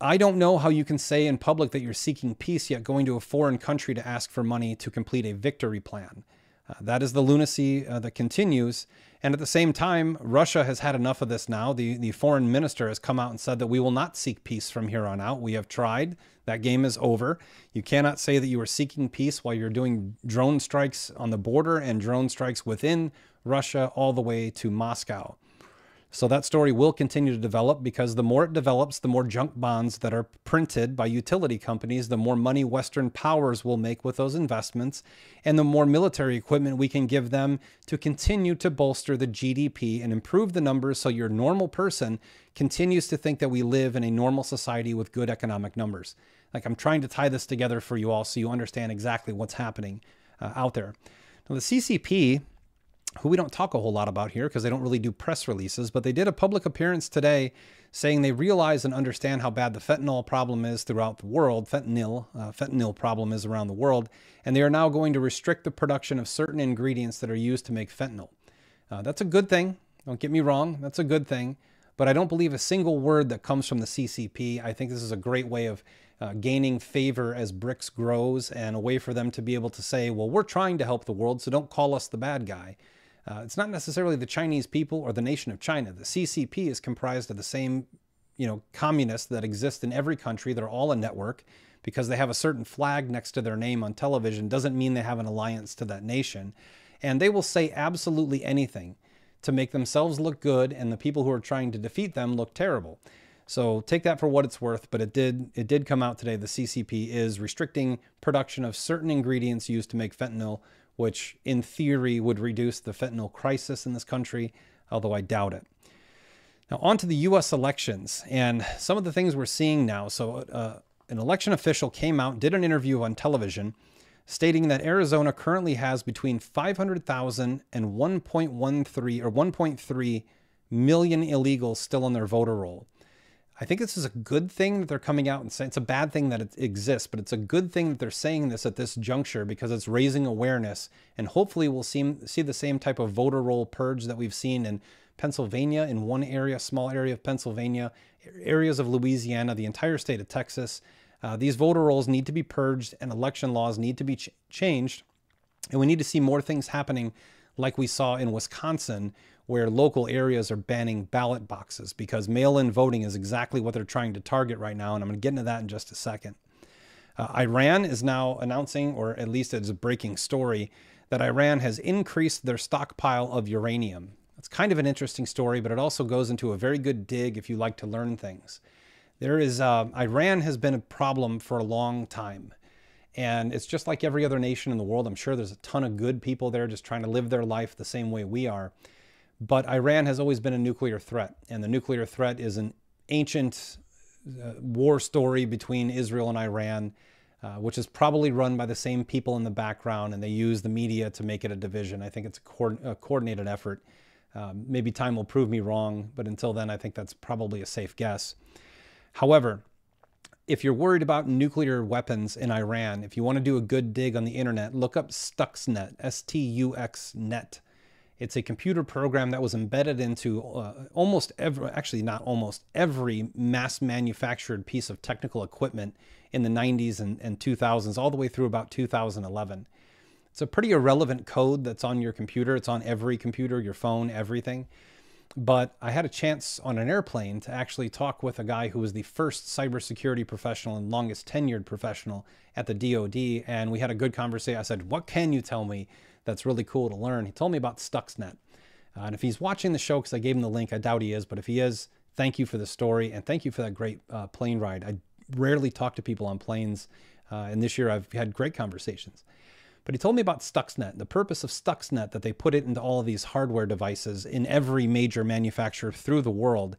I don't know how you can say in public that you're seeking peace, yet going to a foreign country to ask for money to complete a victory plan. Uh, that is the lunacy uh, that continues. And at the same time, Russia has had enough of this now. The, the foreign minister has come out and said that we will not seek peace from here on out. We have tried. That game is over. You cannot say that you are seeking peace while you're doing drone strikes on the border and drone strikes within Russia all the way to Moscow. So that story will continue to develop because the more it develops, the more junk bonds that are printed by utility companies, the more money Western powers will make with those investments, and the more military equipment we can give them to continue to bolster the GDP and improve the numbers so your normal person continues to think that we live in a normal society with good economic numbers. Like I'm trying to tie this together for you all so you understand exactly what's happening uh, out there. Now, the CCP who we don't talk a whole lot about here because they don't really do press releases, but they did a public appearance today saying they realize and understand how bad the fentanyl problem is throughout the world, fentanyl, uh, fentanyl problem is around the world, and they are now going to restrict the production of certain ingredients that are used to make fentanyl. Uh, that's a good thing. Don't get me wrong, that's a good thing. But I don't believe a single word that comes from the CCP. I think this is a great way of uh, gaining favor as BRICS grows and a way for them to be able to say, well, we're trying to help the world, so don't call us the bad guy. Uh, it's not necessarily the Chinese people or the nation of China. The CCP is comprised of the same, you know, communists that exist in every country. They're all a network because they have a certain flag next to their name on television doesn't mean they have an alliance to that nation. And they will say absolutely anything to make themselves look good and the people who are trying to defeat them look terrible. So take that for what it's worth, but it did it did come out today the CCP is restricting production of certain ingredients used to make fentanyl which in theory would reduce the fentanyl crisis in this country, although I doubt it. Now, on to the US elections and some of the things we're seeing now. So, uh, an election official came out, did an interview on television, stating that Arizona currently has between 500,000 and 1.13 or 1.3 million illegals still on their voter roll. I think this is a good thing that they're coming out and saying it's a bad thing that it exists, but it's a good thing that they're saying this at this juncture because it's raising awareness. And hopefully, we'll see, see the same type of voter roll purge that we've seen in Pennsylvania, in one area, small area of Pennsylvania, areas of Louisiana, the entire state of Texas. Uh, these voter rolls need to be purged and election laws need to be ch- changed. And we need to see more things happening like we saw in Wisconsin, where local areas are banning ballot boxes because mail in voting is exactly what they're trying to target right now. And I'm going to get into that in just a second. Uh, Iran is now announcing, or at least it's a breaking story, that Iran has increased their stockpile of uranium. It's kind of an interesting story, but it also goes into a very good dig if you like to learn things. There is, uh, Iran has been a problem for a long time. And it's just like every other nation in the world. I'm sure there's a ton of good people there just trying to live their life the same way we are. But Iran has always been a nuclear threat, and the nuclear threat is an ancient uh, war story between Israel and Iran, uh, which is probably run by the same people in the background, and they use the media to make it a division. I think it's a, co- a coordinated effort. Um, maybe time will prove me wrong, but until then, I think that's probably a safe guess. However, if you're worried about nuclear weapons in Iran, if you want to do a good dig on the internet, look up Stuxnet, S T U X net. It's a computer program that was embedded into uh, almost every, actually not almost every mass manufactured piece of technical equipment in the 90s and, and 2000s, all the way through about 2011. It's a pretty irrelevant code that's on your computer. It's on every computer, your phone, everything. But I had a chance on an airplane to actually talk with a guy who was the first cybersecurity professional and longest tenured professional at the DoD. And we had a good conversation. I said, What can you tell me that's really cool to learn. He told me about Stuxnet. Uh, and if he's watching the show, because I gave him the link, I doubt he is, but if he is, thank you for the story and thank you for that great uh, plane ride. I rarely talk to people on planes, uh, and this year I've had great conversations. But he told me about Stuxnet, the purpose of Stuxnet, that they put it into all of these hardware devices in every major manufacturer through the world,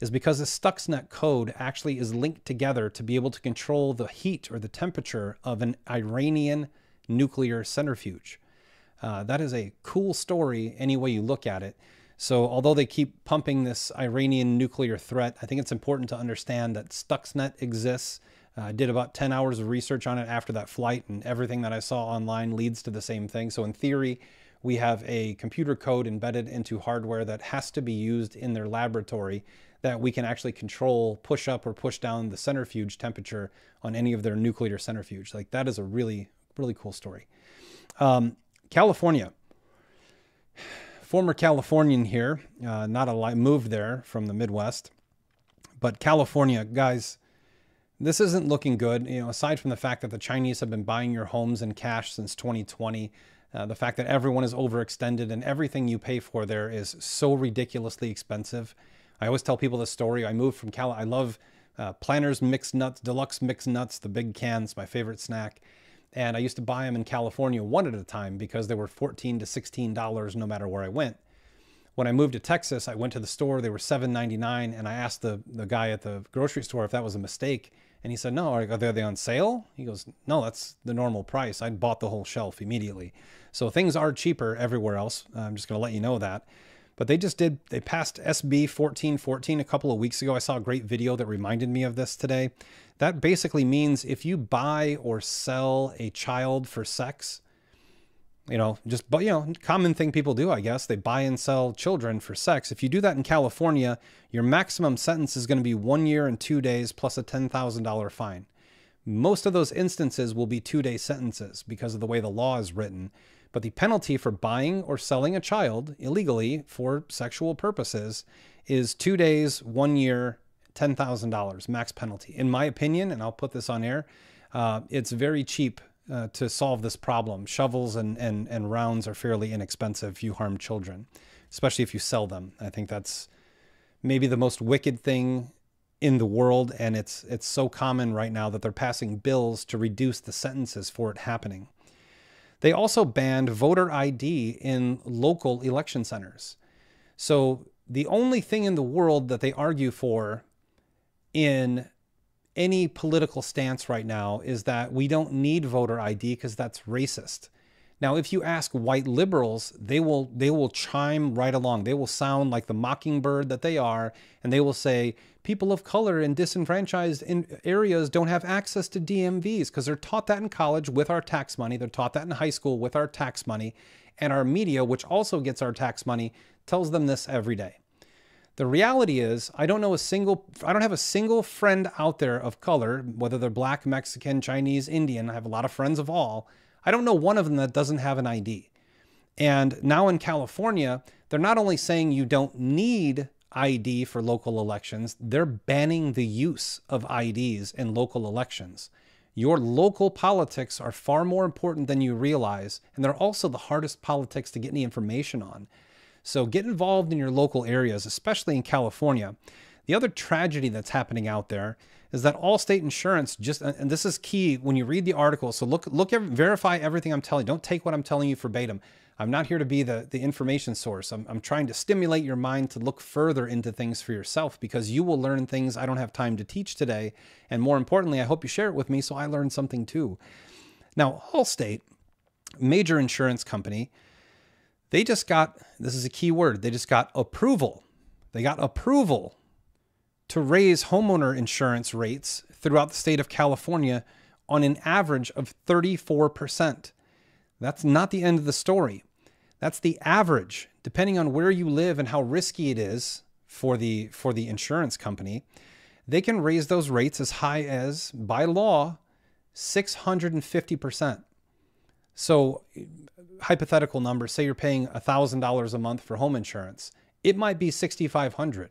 is because the Stuxnet code actually is linked together to be able to control the heat or the temperature of an Iranian nuclear centrifuge. Uh, that is a cool story any way you look at it. So, although they keep pumping this Iranian nuclear threat, I think it's important to understand that Stuxnet exists. Uh, I did about 10 hours of research on it after that flight, and everything that I saw online leads to the same thing. So, in theory, we have a computer code embedded into hardware that has to be used in their laboratory that we can actually control, push up or push down the centrifuge temperature on any of their nuclear centrifuge. Like, that is a really, really cool story. Um, California. Former Californian here, uh, not a lot, moved there from the Midwest. But California, guys, this isn't looking good. You know, aside from the fact that the Chinese have been buying your homes in cash since 2020, Uh, the fact that everyone is overextended and everything you pay for there is so ridiculously expensive. I always tell people this story. I moved from Cal. I love uh, Planters mixed nuts, deluxe mixed nuts, the big cans, my favorite snack. And I used to buy them in California one at a time because they were 14 to $16 no matter where I went. When I moved to Texas, I went to the store, they were $7.99, and I asked the, the guy at the grocery store if that was a mistake. And he said, No, are, are they on sale? He goes, No, that's the normal price. I bought the whole shelf immediately. So things are cheaper everywhere else. I'm just going to let you know that. But they just did, they passed SB 1414 a couple of weeks ago. I saw a great video that reminded me of this today. That basically means if you buy or sell a child for sex, you know, just, but, you know, common thing people do, I guess. They buy and sell children for sex. If you do that in California, your maximum sentence is going to be one year and two days plus a $10,000 fine. Most of those instances will be two day sentences because of the way the law is written. But the penalty for buying or selling a child illegally for sexual purposes is two days, one year, $10,000 max penalty. In my opinion, and I'll put this on air, uh, it's very cheap uh, to solve this problem. Shovels and, and, and rounds are fairly inexpensive if you harm children, especially if you sell them. I think that's maybe the most wicked thing in the world, and it's it's so common right now that they're passing bills to reduce the sentences for it happening. They also banned voter ID in local election centers. So the only thing in the world that they argue for in any political stance right now is that we don't need voter ID because that's racist. Now, if you ask white liberals, they will they will chime right along. They will sound like the mockingbird that they are, and they will say people of color in disenfranchised in areas don't have access to DMVs because they're taught that in college with our tax money. They're taught that in high school with our tax money, and our media, which also gets our tax money, tells them this every day. The reality is, I don't know a single, I don't have a single friend out there of color, whether they're black, Mexican, Chinese, Indian. I have a lot of friends of all. I don't know one of them that doesn't have an ID. And now in California, they're not only saying you don't need ID for local elections, they're banning the use of IDs in local elections. Your local politics are far more important than you realize, and they're also the hardest politics to get any information on. So get involved in your local areas, especially in California. The other tragedy that's happening out there is that Allstate Insurance just, and this is key when you read the article. So look, look, verify everything I'm telling you. Don't take what I'm telling you verbatim. I'm not here to be the, the information source. I'm, I'm trying to stimulate your mind to look further into things for yourself because you will learn things I don't have time to teach today. And more importantly, I hope you share it with me so I learn something too. Now, Allstate, major insurance company, they just got, this is a key word, they just got approval. They got approval to raise homeowner insurance rates throughout the state of California on an average of 34%. That's not the end of the story. That's the average, depending on where you live and how risky it is for the for the insurance company. They can raise those rates as high as by law 650%. So hypothetical number, say you're paying $1,000 a month for home insurance, it might be 6,500.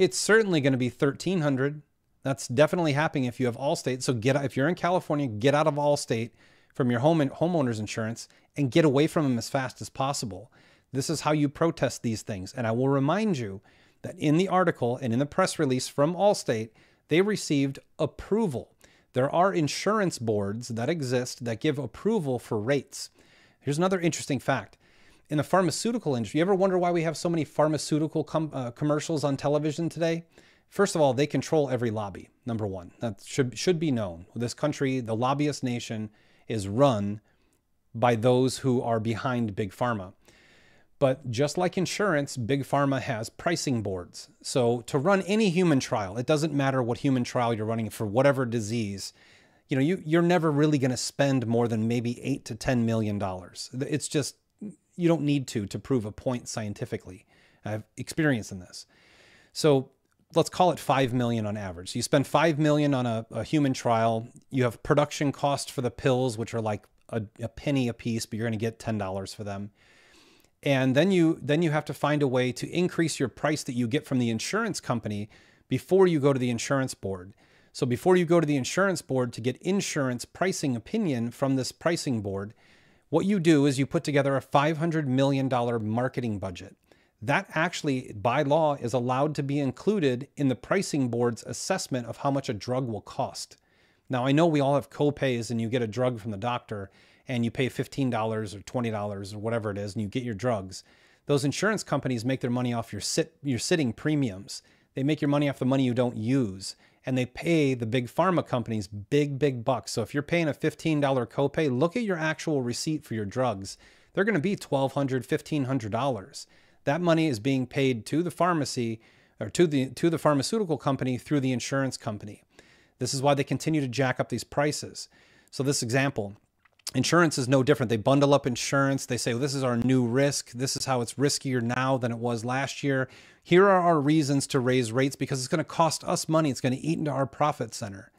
It's certainly going to be 1,300. That's definitely happening if you have Allstate. So get if you're in California, get out of Allstate from your home and homeowners insurance and get away from them as fast as possible. This is how you protest these things. And I will remind you that in the article and in the press release from Allstate, they received approval. There are insurance boards that exist that give approval for rates. Here's another interesting fact. In the pharmaceutical industry, you ever wonder why we have so many pharmaceutical com uh, commercials on television today? First of all, they control every lobby, number one. That should, should be known. This country, the lobbyist nation, is run by those who are behind Big Pharma. But just like insurance, Big Pharma has pricing boards. So to run any human trial, it doesn't matter what human trial you're running for whatever disease, you know, you, you're never really going to spend more than maybe eight to $10 million. It's just, you don't need to to prove a point scientifically. I have experience in this. So let's call it 5 million on average. You spend 5 million on a, a human trial. You have production cost for the pills, which are like a, a penny a piece, but you're going to get $10 for them. And then you then you have to find a way to increase your price that you get from the insurance company before you go to the insurance board. So before you go to the insurance board to get insurance pricing opinion from this pricing board, What you do is you put together a $500 million marketing budget. That actually, by law, is allowed to be included in the pricing board's assessment of how much a drug will cost. Now, I know we all have copays and you get a drug from the doctor and you pay $15 or $20 or whatever it is and you get your drugs. Those insurance companies make their money off your sit your sitting premiums. They make your money off the money you don't use and they pay the big pharma companies big, big bucks. So if you're paying a $15 copay, look at your actual receipt for your drugs. They're going to be $1,200, $1,500. That money is being paid to the pharmacy or to the, to the pharmaceutical company through the insurance company. This is why they continue to jack up these prices. So this example, insurance is no different. They bundle up insurance. They say, well, this is our new risk. This is how it's riskier now than it was last year. Here are our reasons to raise rates because it's going to cost us money. It's going to eat into our profit center.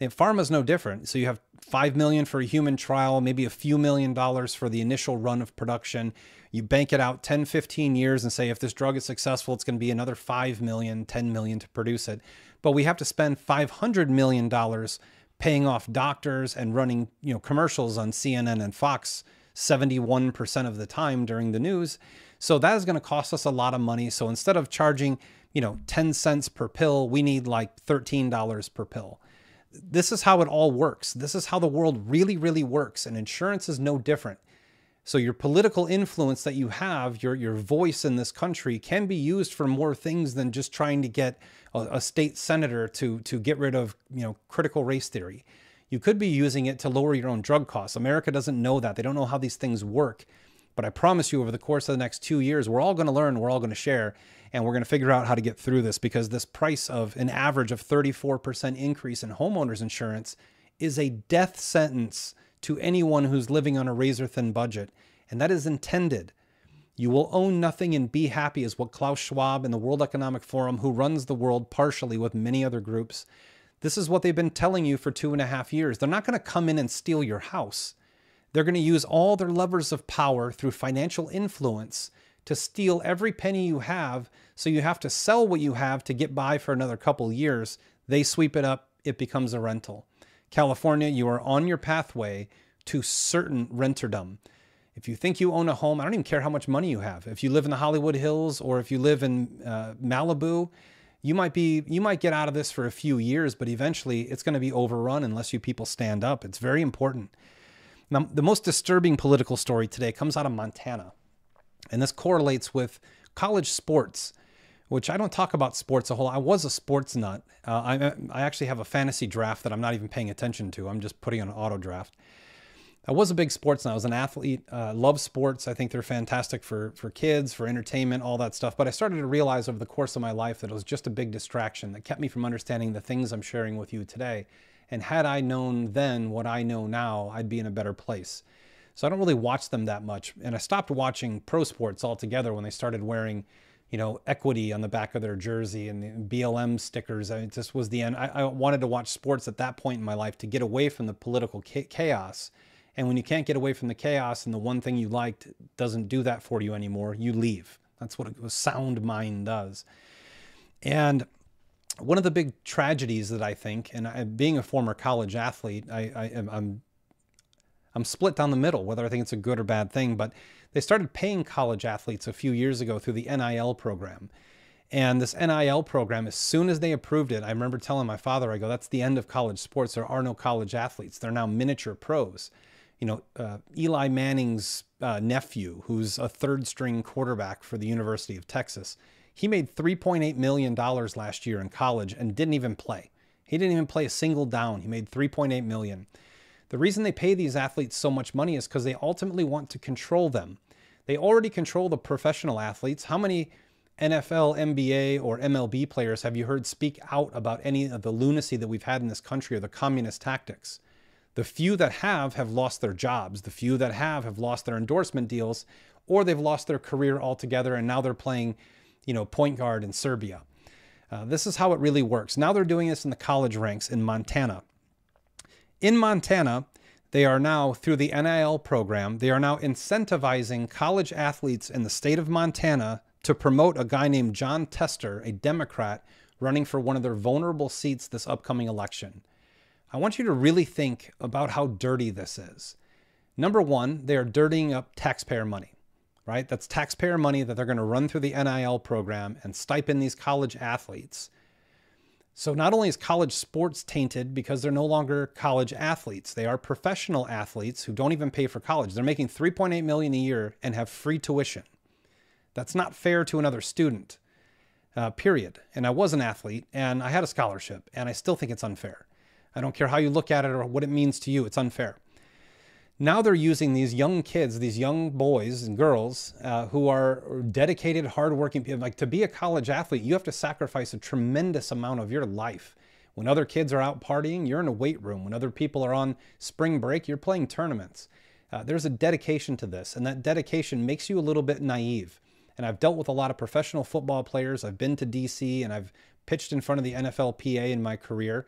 And pharma is no different. So you have 5 million for a human trial, maybe a few million dollars for the initial run of production. You bank it out 10, 15 years and say if this drug is successful, it's going to be another 5 million, 10 million to produce it. But we have to spend 500 million dollars paying off doctors and running, you know, commercials on CNN and Fox 71% of the time during the news. So that is going to cost us a lot of money. So instead of charging, you know, 10 cents per pill, we need like $13 per pill. This is how it all works. This is how the world really, really works. And insurance is no different. So your political influence that you have, your your voice in this country can be used for more things than just trying to get a, a state senator to to get rid of, you know, critical race theory. You could be using it to lower your own drug costs. America doesn't know that. They don't know how these things work. But I promise you over the course of the next 2 years, we're all going to learn, we're all going to share, and we're going to figure out how to get through this because this price of an average of 34% increase in homeowners insurance is a death sentence to anyone who's living on a razor thin budget, and that is intended. You will own nothing and be happy, is what Klaus Schwab and the World Economic Forum, who runs the world partially with many other groups, this is what they've been telling you for two and a half years. They're not going to come in and steal your house. They're going to use all their levers of power through financial influence to steal every penny you have. So you have to sell what you have to get by for another couple years. They sweep it up, it becomes a rental. California, you are on your pathway to certain renterdom. If you think you own a home, I don't even care how much money you have. If you live in the Hollywood Hills or if you live in uh, Malibu, you might be you might get out of this for a few years, but eventually it's going to be overrun unless you people stand up. It's very important. Now, the most disturbing political story today comes out of Montana, and this correlates with college sports which I don't talk about sports a whole. lot. I was a sports nut. Uh, I, I actually have a fantasy draft that I'm not even paying attention to. I'm just putting on an auto draft. I was a big sports nut. I was an athlete. Uh, love sports. I think they're fantastic for for kids, for entertainment, all that stuff. But I started to realize over the course of my life that it was just a big distraction that kept me from understanding the things I'm sharing with you today. And had I known then what I know now, I'd be in a better place. So I don't really watch them that much. And I stopped watching pro sports altogether when they started wearing you know, equity on the back of their jersey and the BLM stickers. I mean, just was the end. I, I, wanted to watch sports at that point in my life to get away from the political chaos. And when you can't get away from the chaos and the one thing you liked doesn't do that for you anymore, you leave. That's what a sound mind does. And one of the big tragedies that I think, and I, being a former college athlete, I, I, I'm I'm split down the middle whether I think it's a good or bad thing. But they started paying college athletes a few years ago through the NIL program. And this NIL program, as soon as they approved it, I remember telling my father, I go, that's the end of college sports. There are no college athletes. They're now miniature pros. You know, uh, Eli Manning's uh, nephew, who's a third string quarterback for the University of Texas, he made $3.8 million last year in college and didn't even play. He didn't even play a single down. He made 3.8 million. The reason they pay these athletes so much money is because they ultimately want to control them. They already control the professional athletes. How many NFL, NBA, or MLB players have you heard speak out about any of the lunacy that we've had in this country or the communist tactics? The few that have have lost their jobs. The few that have have lost their endorsement deals, or they've lost their career altogether and now they're playing, you know, point guard in Serbia. Uh, this is how it really works. Now they're doing this in the college ranks in Montana. In Montana, they are now, through the NIL program, they are now incentivizing college athletes in the state of Montana to promote a guy named Jon Tester, a Democrat, running for one of their vulnerable seats this upcoming election. I want you to really think about how dirty this is. Number one, they are dirtying up taxpayer money, right? That's taxpayer money that they're going to run through the NIL program and stipend these college athletes. So not only is college sports tainted because they're no longer college athletes, they are professional athletes who don't even pay for college. They're making 3.8 million a year and have free tuition. That's not fair to another student. Uh, period. And I was an athlete and I had a scholarship and I still think it's unfair. I don't care how you look at it or what it means to you, it's unfair. Now they're using these young kids, these young boys and girls uh, who are dedicated, hardworking people. Like to be a college athlete, you have to sacrifice a tremendous amount of your life. When other kids are out partying, you're in a weight room. When other people are on spring break, you're playing tournaments. Uh, there's a dedication to this, and that dedication makes you a little bit naive. And I've dealt with a lot of professional football players. I've been to DC and I've pitched in front of the NFLPA in my career.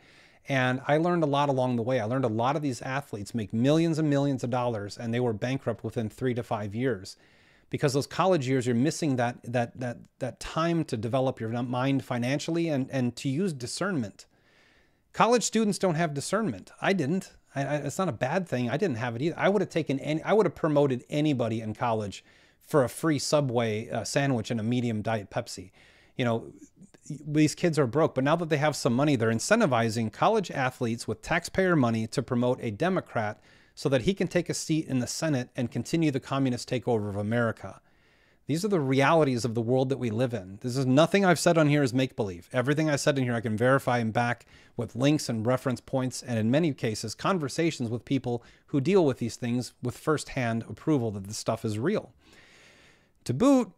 And I learned a lot along the way. I learned a lot of these athletes make millions and millions of dollars and they were bankrupt within three to five years. Because those college years, you're missing that that that that time to develop your mind financially and, and to use discernment. College students don't have discernment. I didn't. I, I, it's not a bad thing. I didn't have it either. I would have taken any. I would have promoted anybody in college for a free Subway uh, sandwich and a medium diet Pepsi. You know, these kids are broke, but now that they have some money, they're incentivizing college athletes with taxpayer money to promote a Democrat so that he can take a seat in the Senate and continue the communist takeover of America. These are the realities of the world that we live in. This is nothing I've said on here is make believe. Everything I said in here I can verify and back with links and reference points, and in many cases, conversations with people who deal with these things with firsthand approval that this stuff is real. To boot,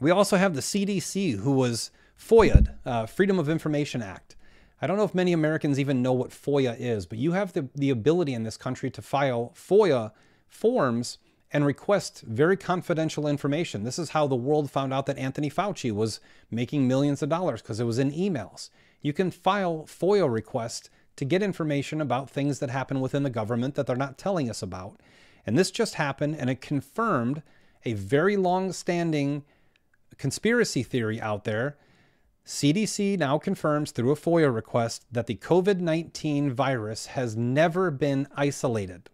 we also have the CDC, who was FOIA, uh, Freedom of Information Act. I don't know if many Americans even know what FOIA is, but you have the, the ability in this country to file FOIA forms and request very confidential information. This is how the world found out that Anthony Fauci was making millions of dollars because it was in emails. You can file FOIA requests to get information about things that happen within the government that they're not telling us about. And this just happened and it confirmed a very long standing conspiracy theory out there CDC now confirms through a FOIA request that the COVID 19 virus has never been isolated.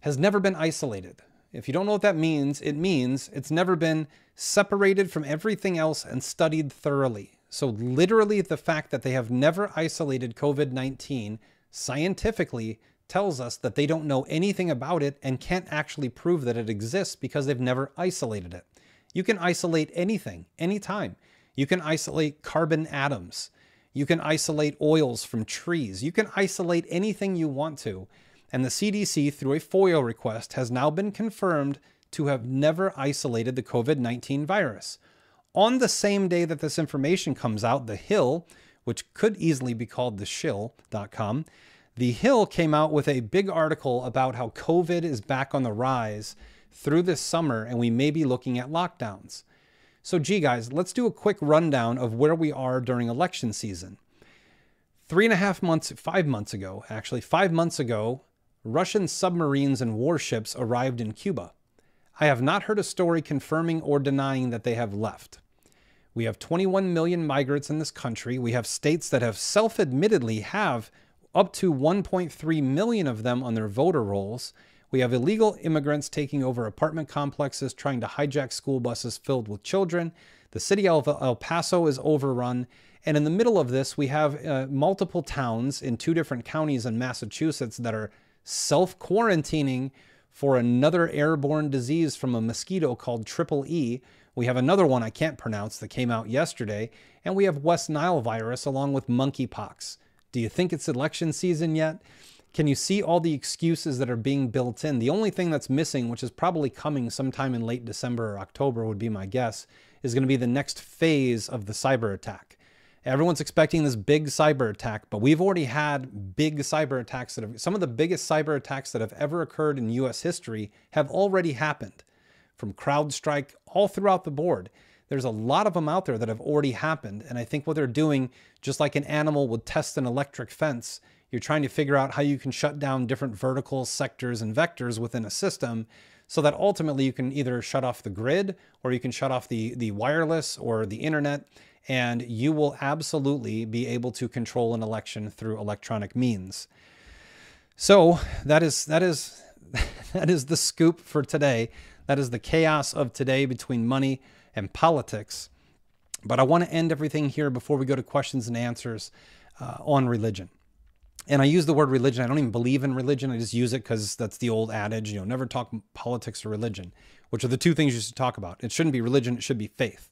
Has never been isolated. If you don't know what that means, it means it's never been separated from everything else and studied thoroughly. So, literally, the fact that they have never isolated COVID 19 scientifically tells us that they don't know anything about it and can't actually prove that it exists because they've never isolated it. You can isolate anything, anytime. You can isolate carbon atoms. You can isolate oils from trees. You can isolate anything you want to. And the CDC, through a FOIA request, has now been confirmed to have never isolated the COVID 19 virus. On the same day that this information comes out, The Hill, which could easily be called the shill.com, The Hill came out with a big article about how COVID is back on the rise through this summer and we may be looking at lockdowns. So, gee, guys, let's do a quick rundown of where we are during election season. Three and a half months, five months ago, actually, five months ago, Russian submarines and warships arrived in Cuba. I have not heard a story confirming or denying that they have left. We have 21 million migrants in this country. We have states that have self admittedly have up to 1.3 million of them on their voter rolls. We have illegal immigrants taking over apartment complexes, trying to hijack school buses filled with children. The city of El Paso is overrun. And in the middle of this, we have uh, multiple towns in two different counties in Massachusetts that are self quarantining for another airborne disease from a mosquito called triple E. We have another one I can't pronounce that came out yesterday. And we have West Nile virus along with monkeypox. Do you think it's election season yet? Can you see all the excuses that are being built in? The only thing that's missing, which is probably coming sometime in late December or October, would be my guess, is going to be the next phase of the cyber attack. Everyone's expecting this big cyber attack, but we've already had big cyber attacks that have, some of the biggest cyber attacks that have ever occurred in US history have already happened. From CrowdStrike all throughout the board. There's a lot of them out there that have already happened. And I think what they're doing, just like an animal would test an electric fence, you're trying to figure out how you can shut down different verticals, sectors, and vectors within a system so that ultimately you can either shut off the grid or you can shut off the, the wireless or the internet and you will absolutely be able to control an election through electronic means. So that is that is That is the scoop for today. That is the chaos of today between money and politics. But I want to end everything here before we go to questions and answers uh, on religion. And I use the word religion. I don't even believe in religion. I just use it because that's the old adage, you know, never talk politics or religion, which are the two things you should talk about. It shouldn't be religion, it should be faith.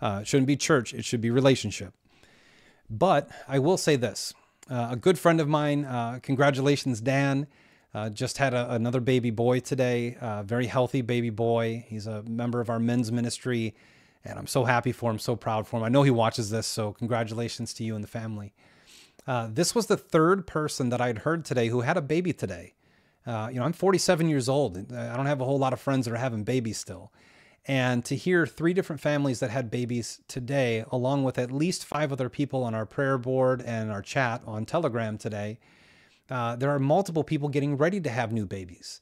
Uh, it shouldn't be church, it should be relationship. But I will say this uh, a good friend of mine, uh, congratulations, Dan. Uh, just had a, another baby boy today, uh, very healthy baby boy. He's a member of our men's ministry, and I'm so happy for him, so proud for him. I know he watches this, so congratulations to you and the family. Uh, this was the third person that I'd heard today who had a baby today. Uh, you know, I'm 47 years old. I don't have a whole lot of friends that are having babies still. And to hear three different families that had babies today, along with at least five other people on our prayer board and our chat on Telegram today, uh, there are multiple people getting ready to have new babies.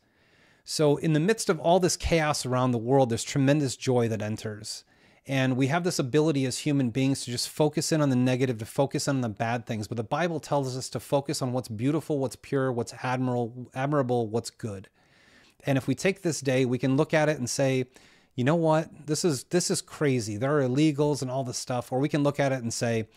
So, in the midst of all this chaos around the world, there's tremendous joy that enters. And we have this ability as human beings to just focus in on the negative, to focus on the bad things. But the Bible tells us to focus on what's beautiful, what's pure, what's admirable, admirable, what's good. And if we take this day, we can look at it and say, you know what? This is this is crazy. There are illegals and all this stuff. Or we can look at it and say,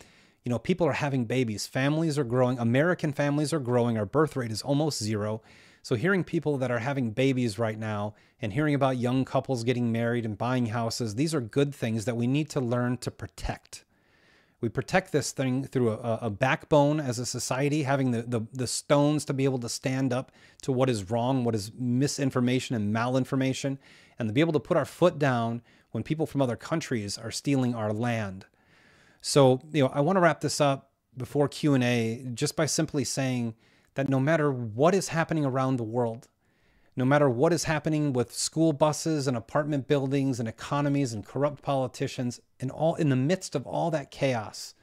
you know, people are having babies. Families are growing. American families are growing. Our birth rate is almost zero. So hearing people that are having babies right now and hearing about young couples getting married and buying houses, these are good things that we need to learn to protect. We protect this thing through a, a backbone as a society, having the, the, the stones to be able to stand up to what is wrong, what is misinformation and malinformation, and to be able to put our foot down when people from other countries are stealing our land. So, you know, I want to wrap this up before Q&A just by simply saying that no matter what is happening around the world, no matter what is happening with school buses and apartment buildings and economies and corrupt politicians and all in the midst of all that chaos,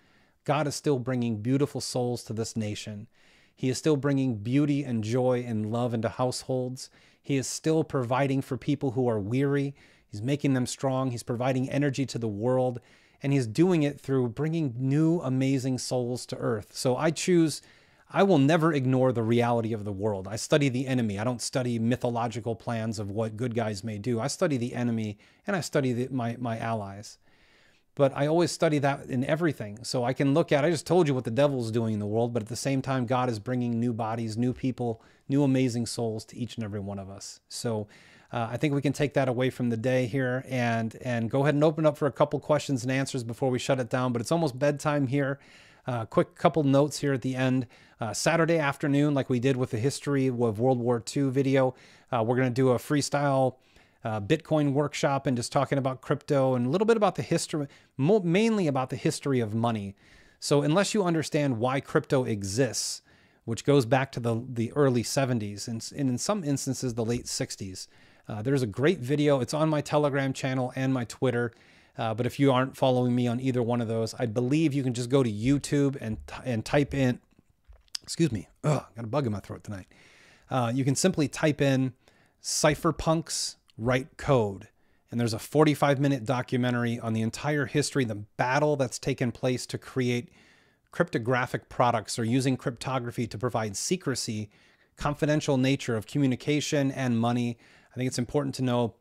God is still bringing beautiful souls to this nation. He is still bringing beauty and joy and love into households. He is still providing for people who are weary. He's making them strong. He's providing energy to the world. And he's doing it through bringing new, amazing souls to earth. So I choose, I will never ignore the reality of the world. I study the enemy. I don't study mythological plans of what good guys may do. I study the enemy and I study the, my, my allies but I always study that in everything. So I can look at, I just told you what the devil's doing in the world, but at the same time, God is bringing new bodies, new people, new amazing souls to each and every one of us. So uh, I think we can take that away from the day here and, and go ahead and open up for a couple questions and answers before we shut it down. But it's almost bedtime here. Uh, quick couple notes here at the end. Uh, Saturday afternoon, like we did with the history of World War II video, uh, we're going to do a freestyle uh, Bitcoin workshop and just talking about crypto and a little bit about the history, mainly about the history of money. So, unless you understand why crypto exists, which goes back to the, the early 70s and, and in some instances the late 60s, uh, there's a great video. It's on my Telegram channel and my Twitter. Uh, but if you aren't following me on either one of those, I believe you can just go to YouTube and and type in. Excuse me, ugh, got a bug in my throat tonight. Uh, you can simply type in cypherpunks write code. And there's a 45 minute documentary on the entire history, the battle that's taken place to create cryptographic products or using cryptography to provide secrecy, confidential nature of communication and money. I think it's important to know.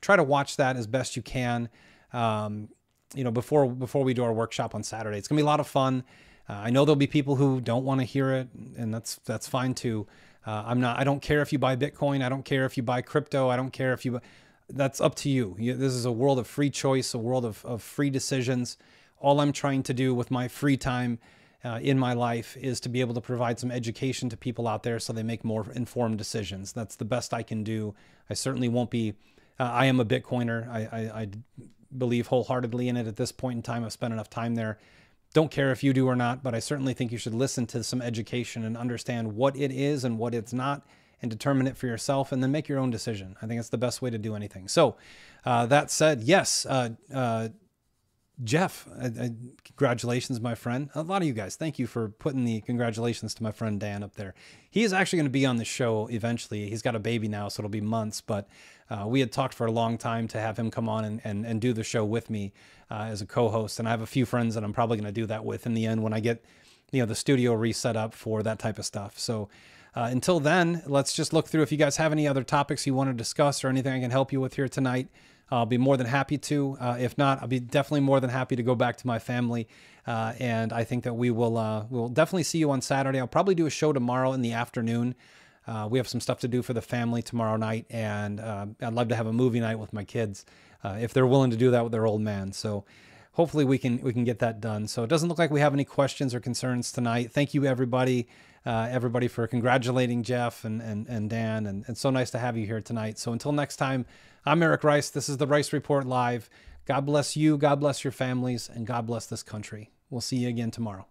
Try to watch that as best you can. Um, you know, before before we do our workshop on Saturday, it's gonna be a lot of fun. Uh, I know there'll be people who don't want to hear it, and that's that's fine too. Uh, I'm not. I don't care if you buy Bitcoin. I don't care if you buy crypto. I don't care if you. That's up to you. you this is a world of free choice, a world of, of free decisions. All I'm trying to do with my free time uh, in my life is to be able to provide some education to people out there so they make more informed decisions. That's the best I can do. I certainly won't be. Uh, I am a Bitcoiner. I, I, I believe wholeheartedly in it at this point in time. I've spent enough time there don't care if you do or not, but I certainly think you should listen to some education and understand what it is and what it's not and determine it for yourself and then make your own decision. I think it's the best way to do anything. So, uh, that said, yes, uh, uh, Jeff, congratulations, my friend. A lot of you guys, thank you for putting the congratulations to my friend Dan up there. He is actually going to be on the show eventually. He's got a baby now, so it'll be months, but uh, we had talked for a long time to have him come on and, and, and do the show with me uh, as a co-host. And I have a few friends that I'm probably going to do that with in the end when I get, you know, the studio reset up for that type of stuff. So uh, until then, let's just look through. If you guys have any other topics you want to discuss or anything I can help you with here tonight, I'll be more than happy to. Uh, if not, I'll be definitely more than happy to go back to my family. Uh, and I think that we will uh, we'll definitely see you on Saturday. I'll probably do a show tomorrow in the afternoon. Uh, we have some stuff to do for the family tomorrow night, and uh, I'd love to have a movie night with my kids uh, if they're willing to do that with their old man. So hopefully we can we can get that done. So it doesn't look like we have any questions or concerns tonight. Thank you everybody, uh, everybody for congratulating Jeff and and, and Dan, and it's so nice to have you here tonight. So until next time, I'm Eric Rice. This is the Rice Report Live. God bless you, God bless your families, and God bless this country. We'll see you again tomorrow.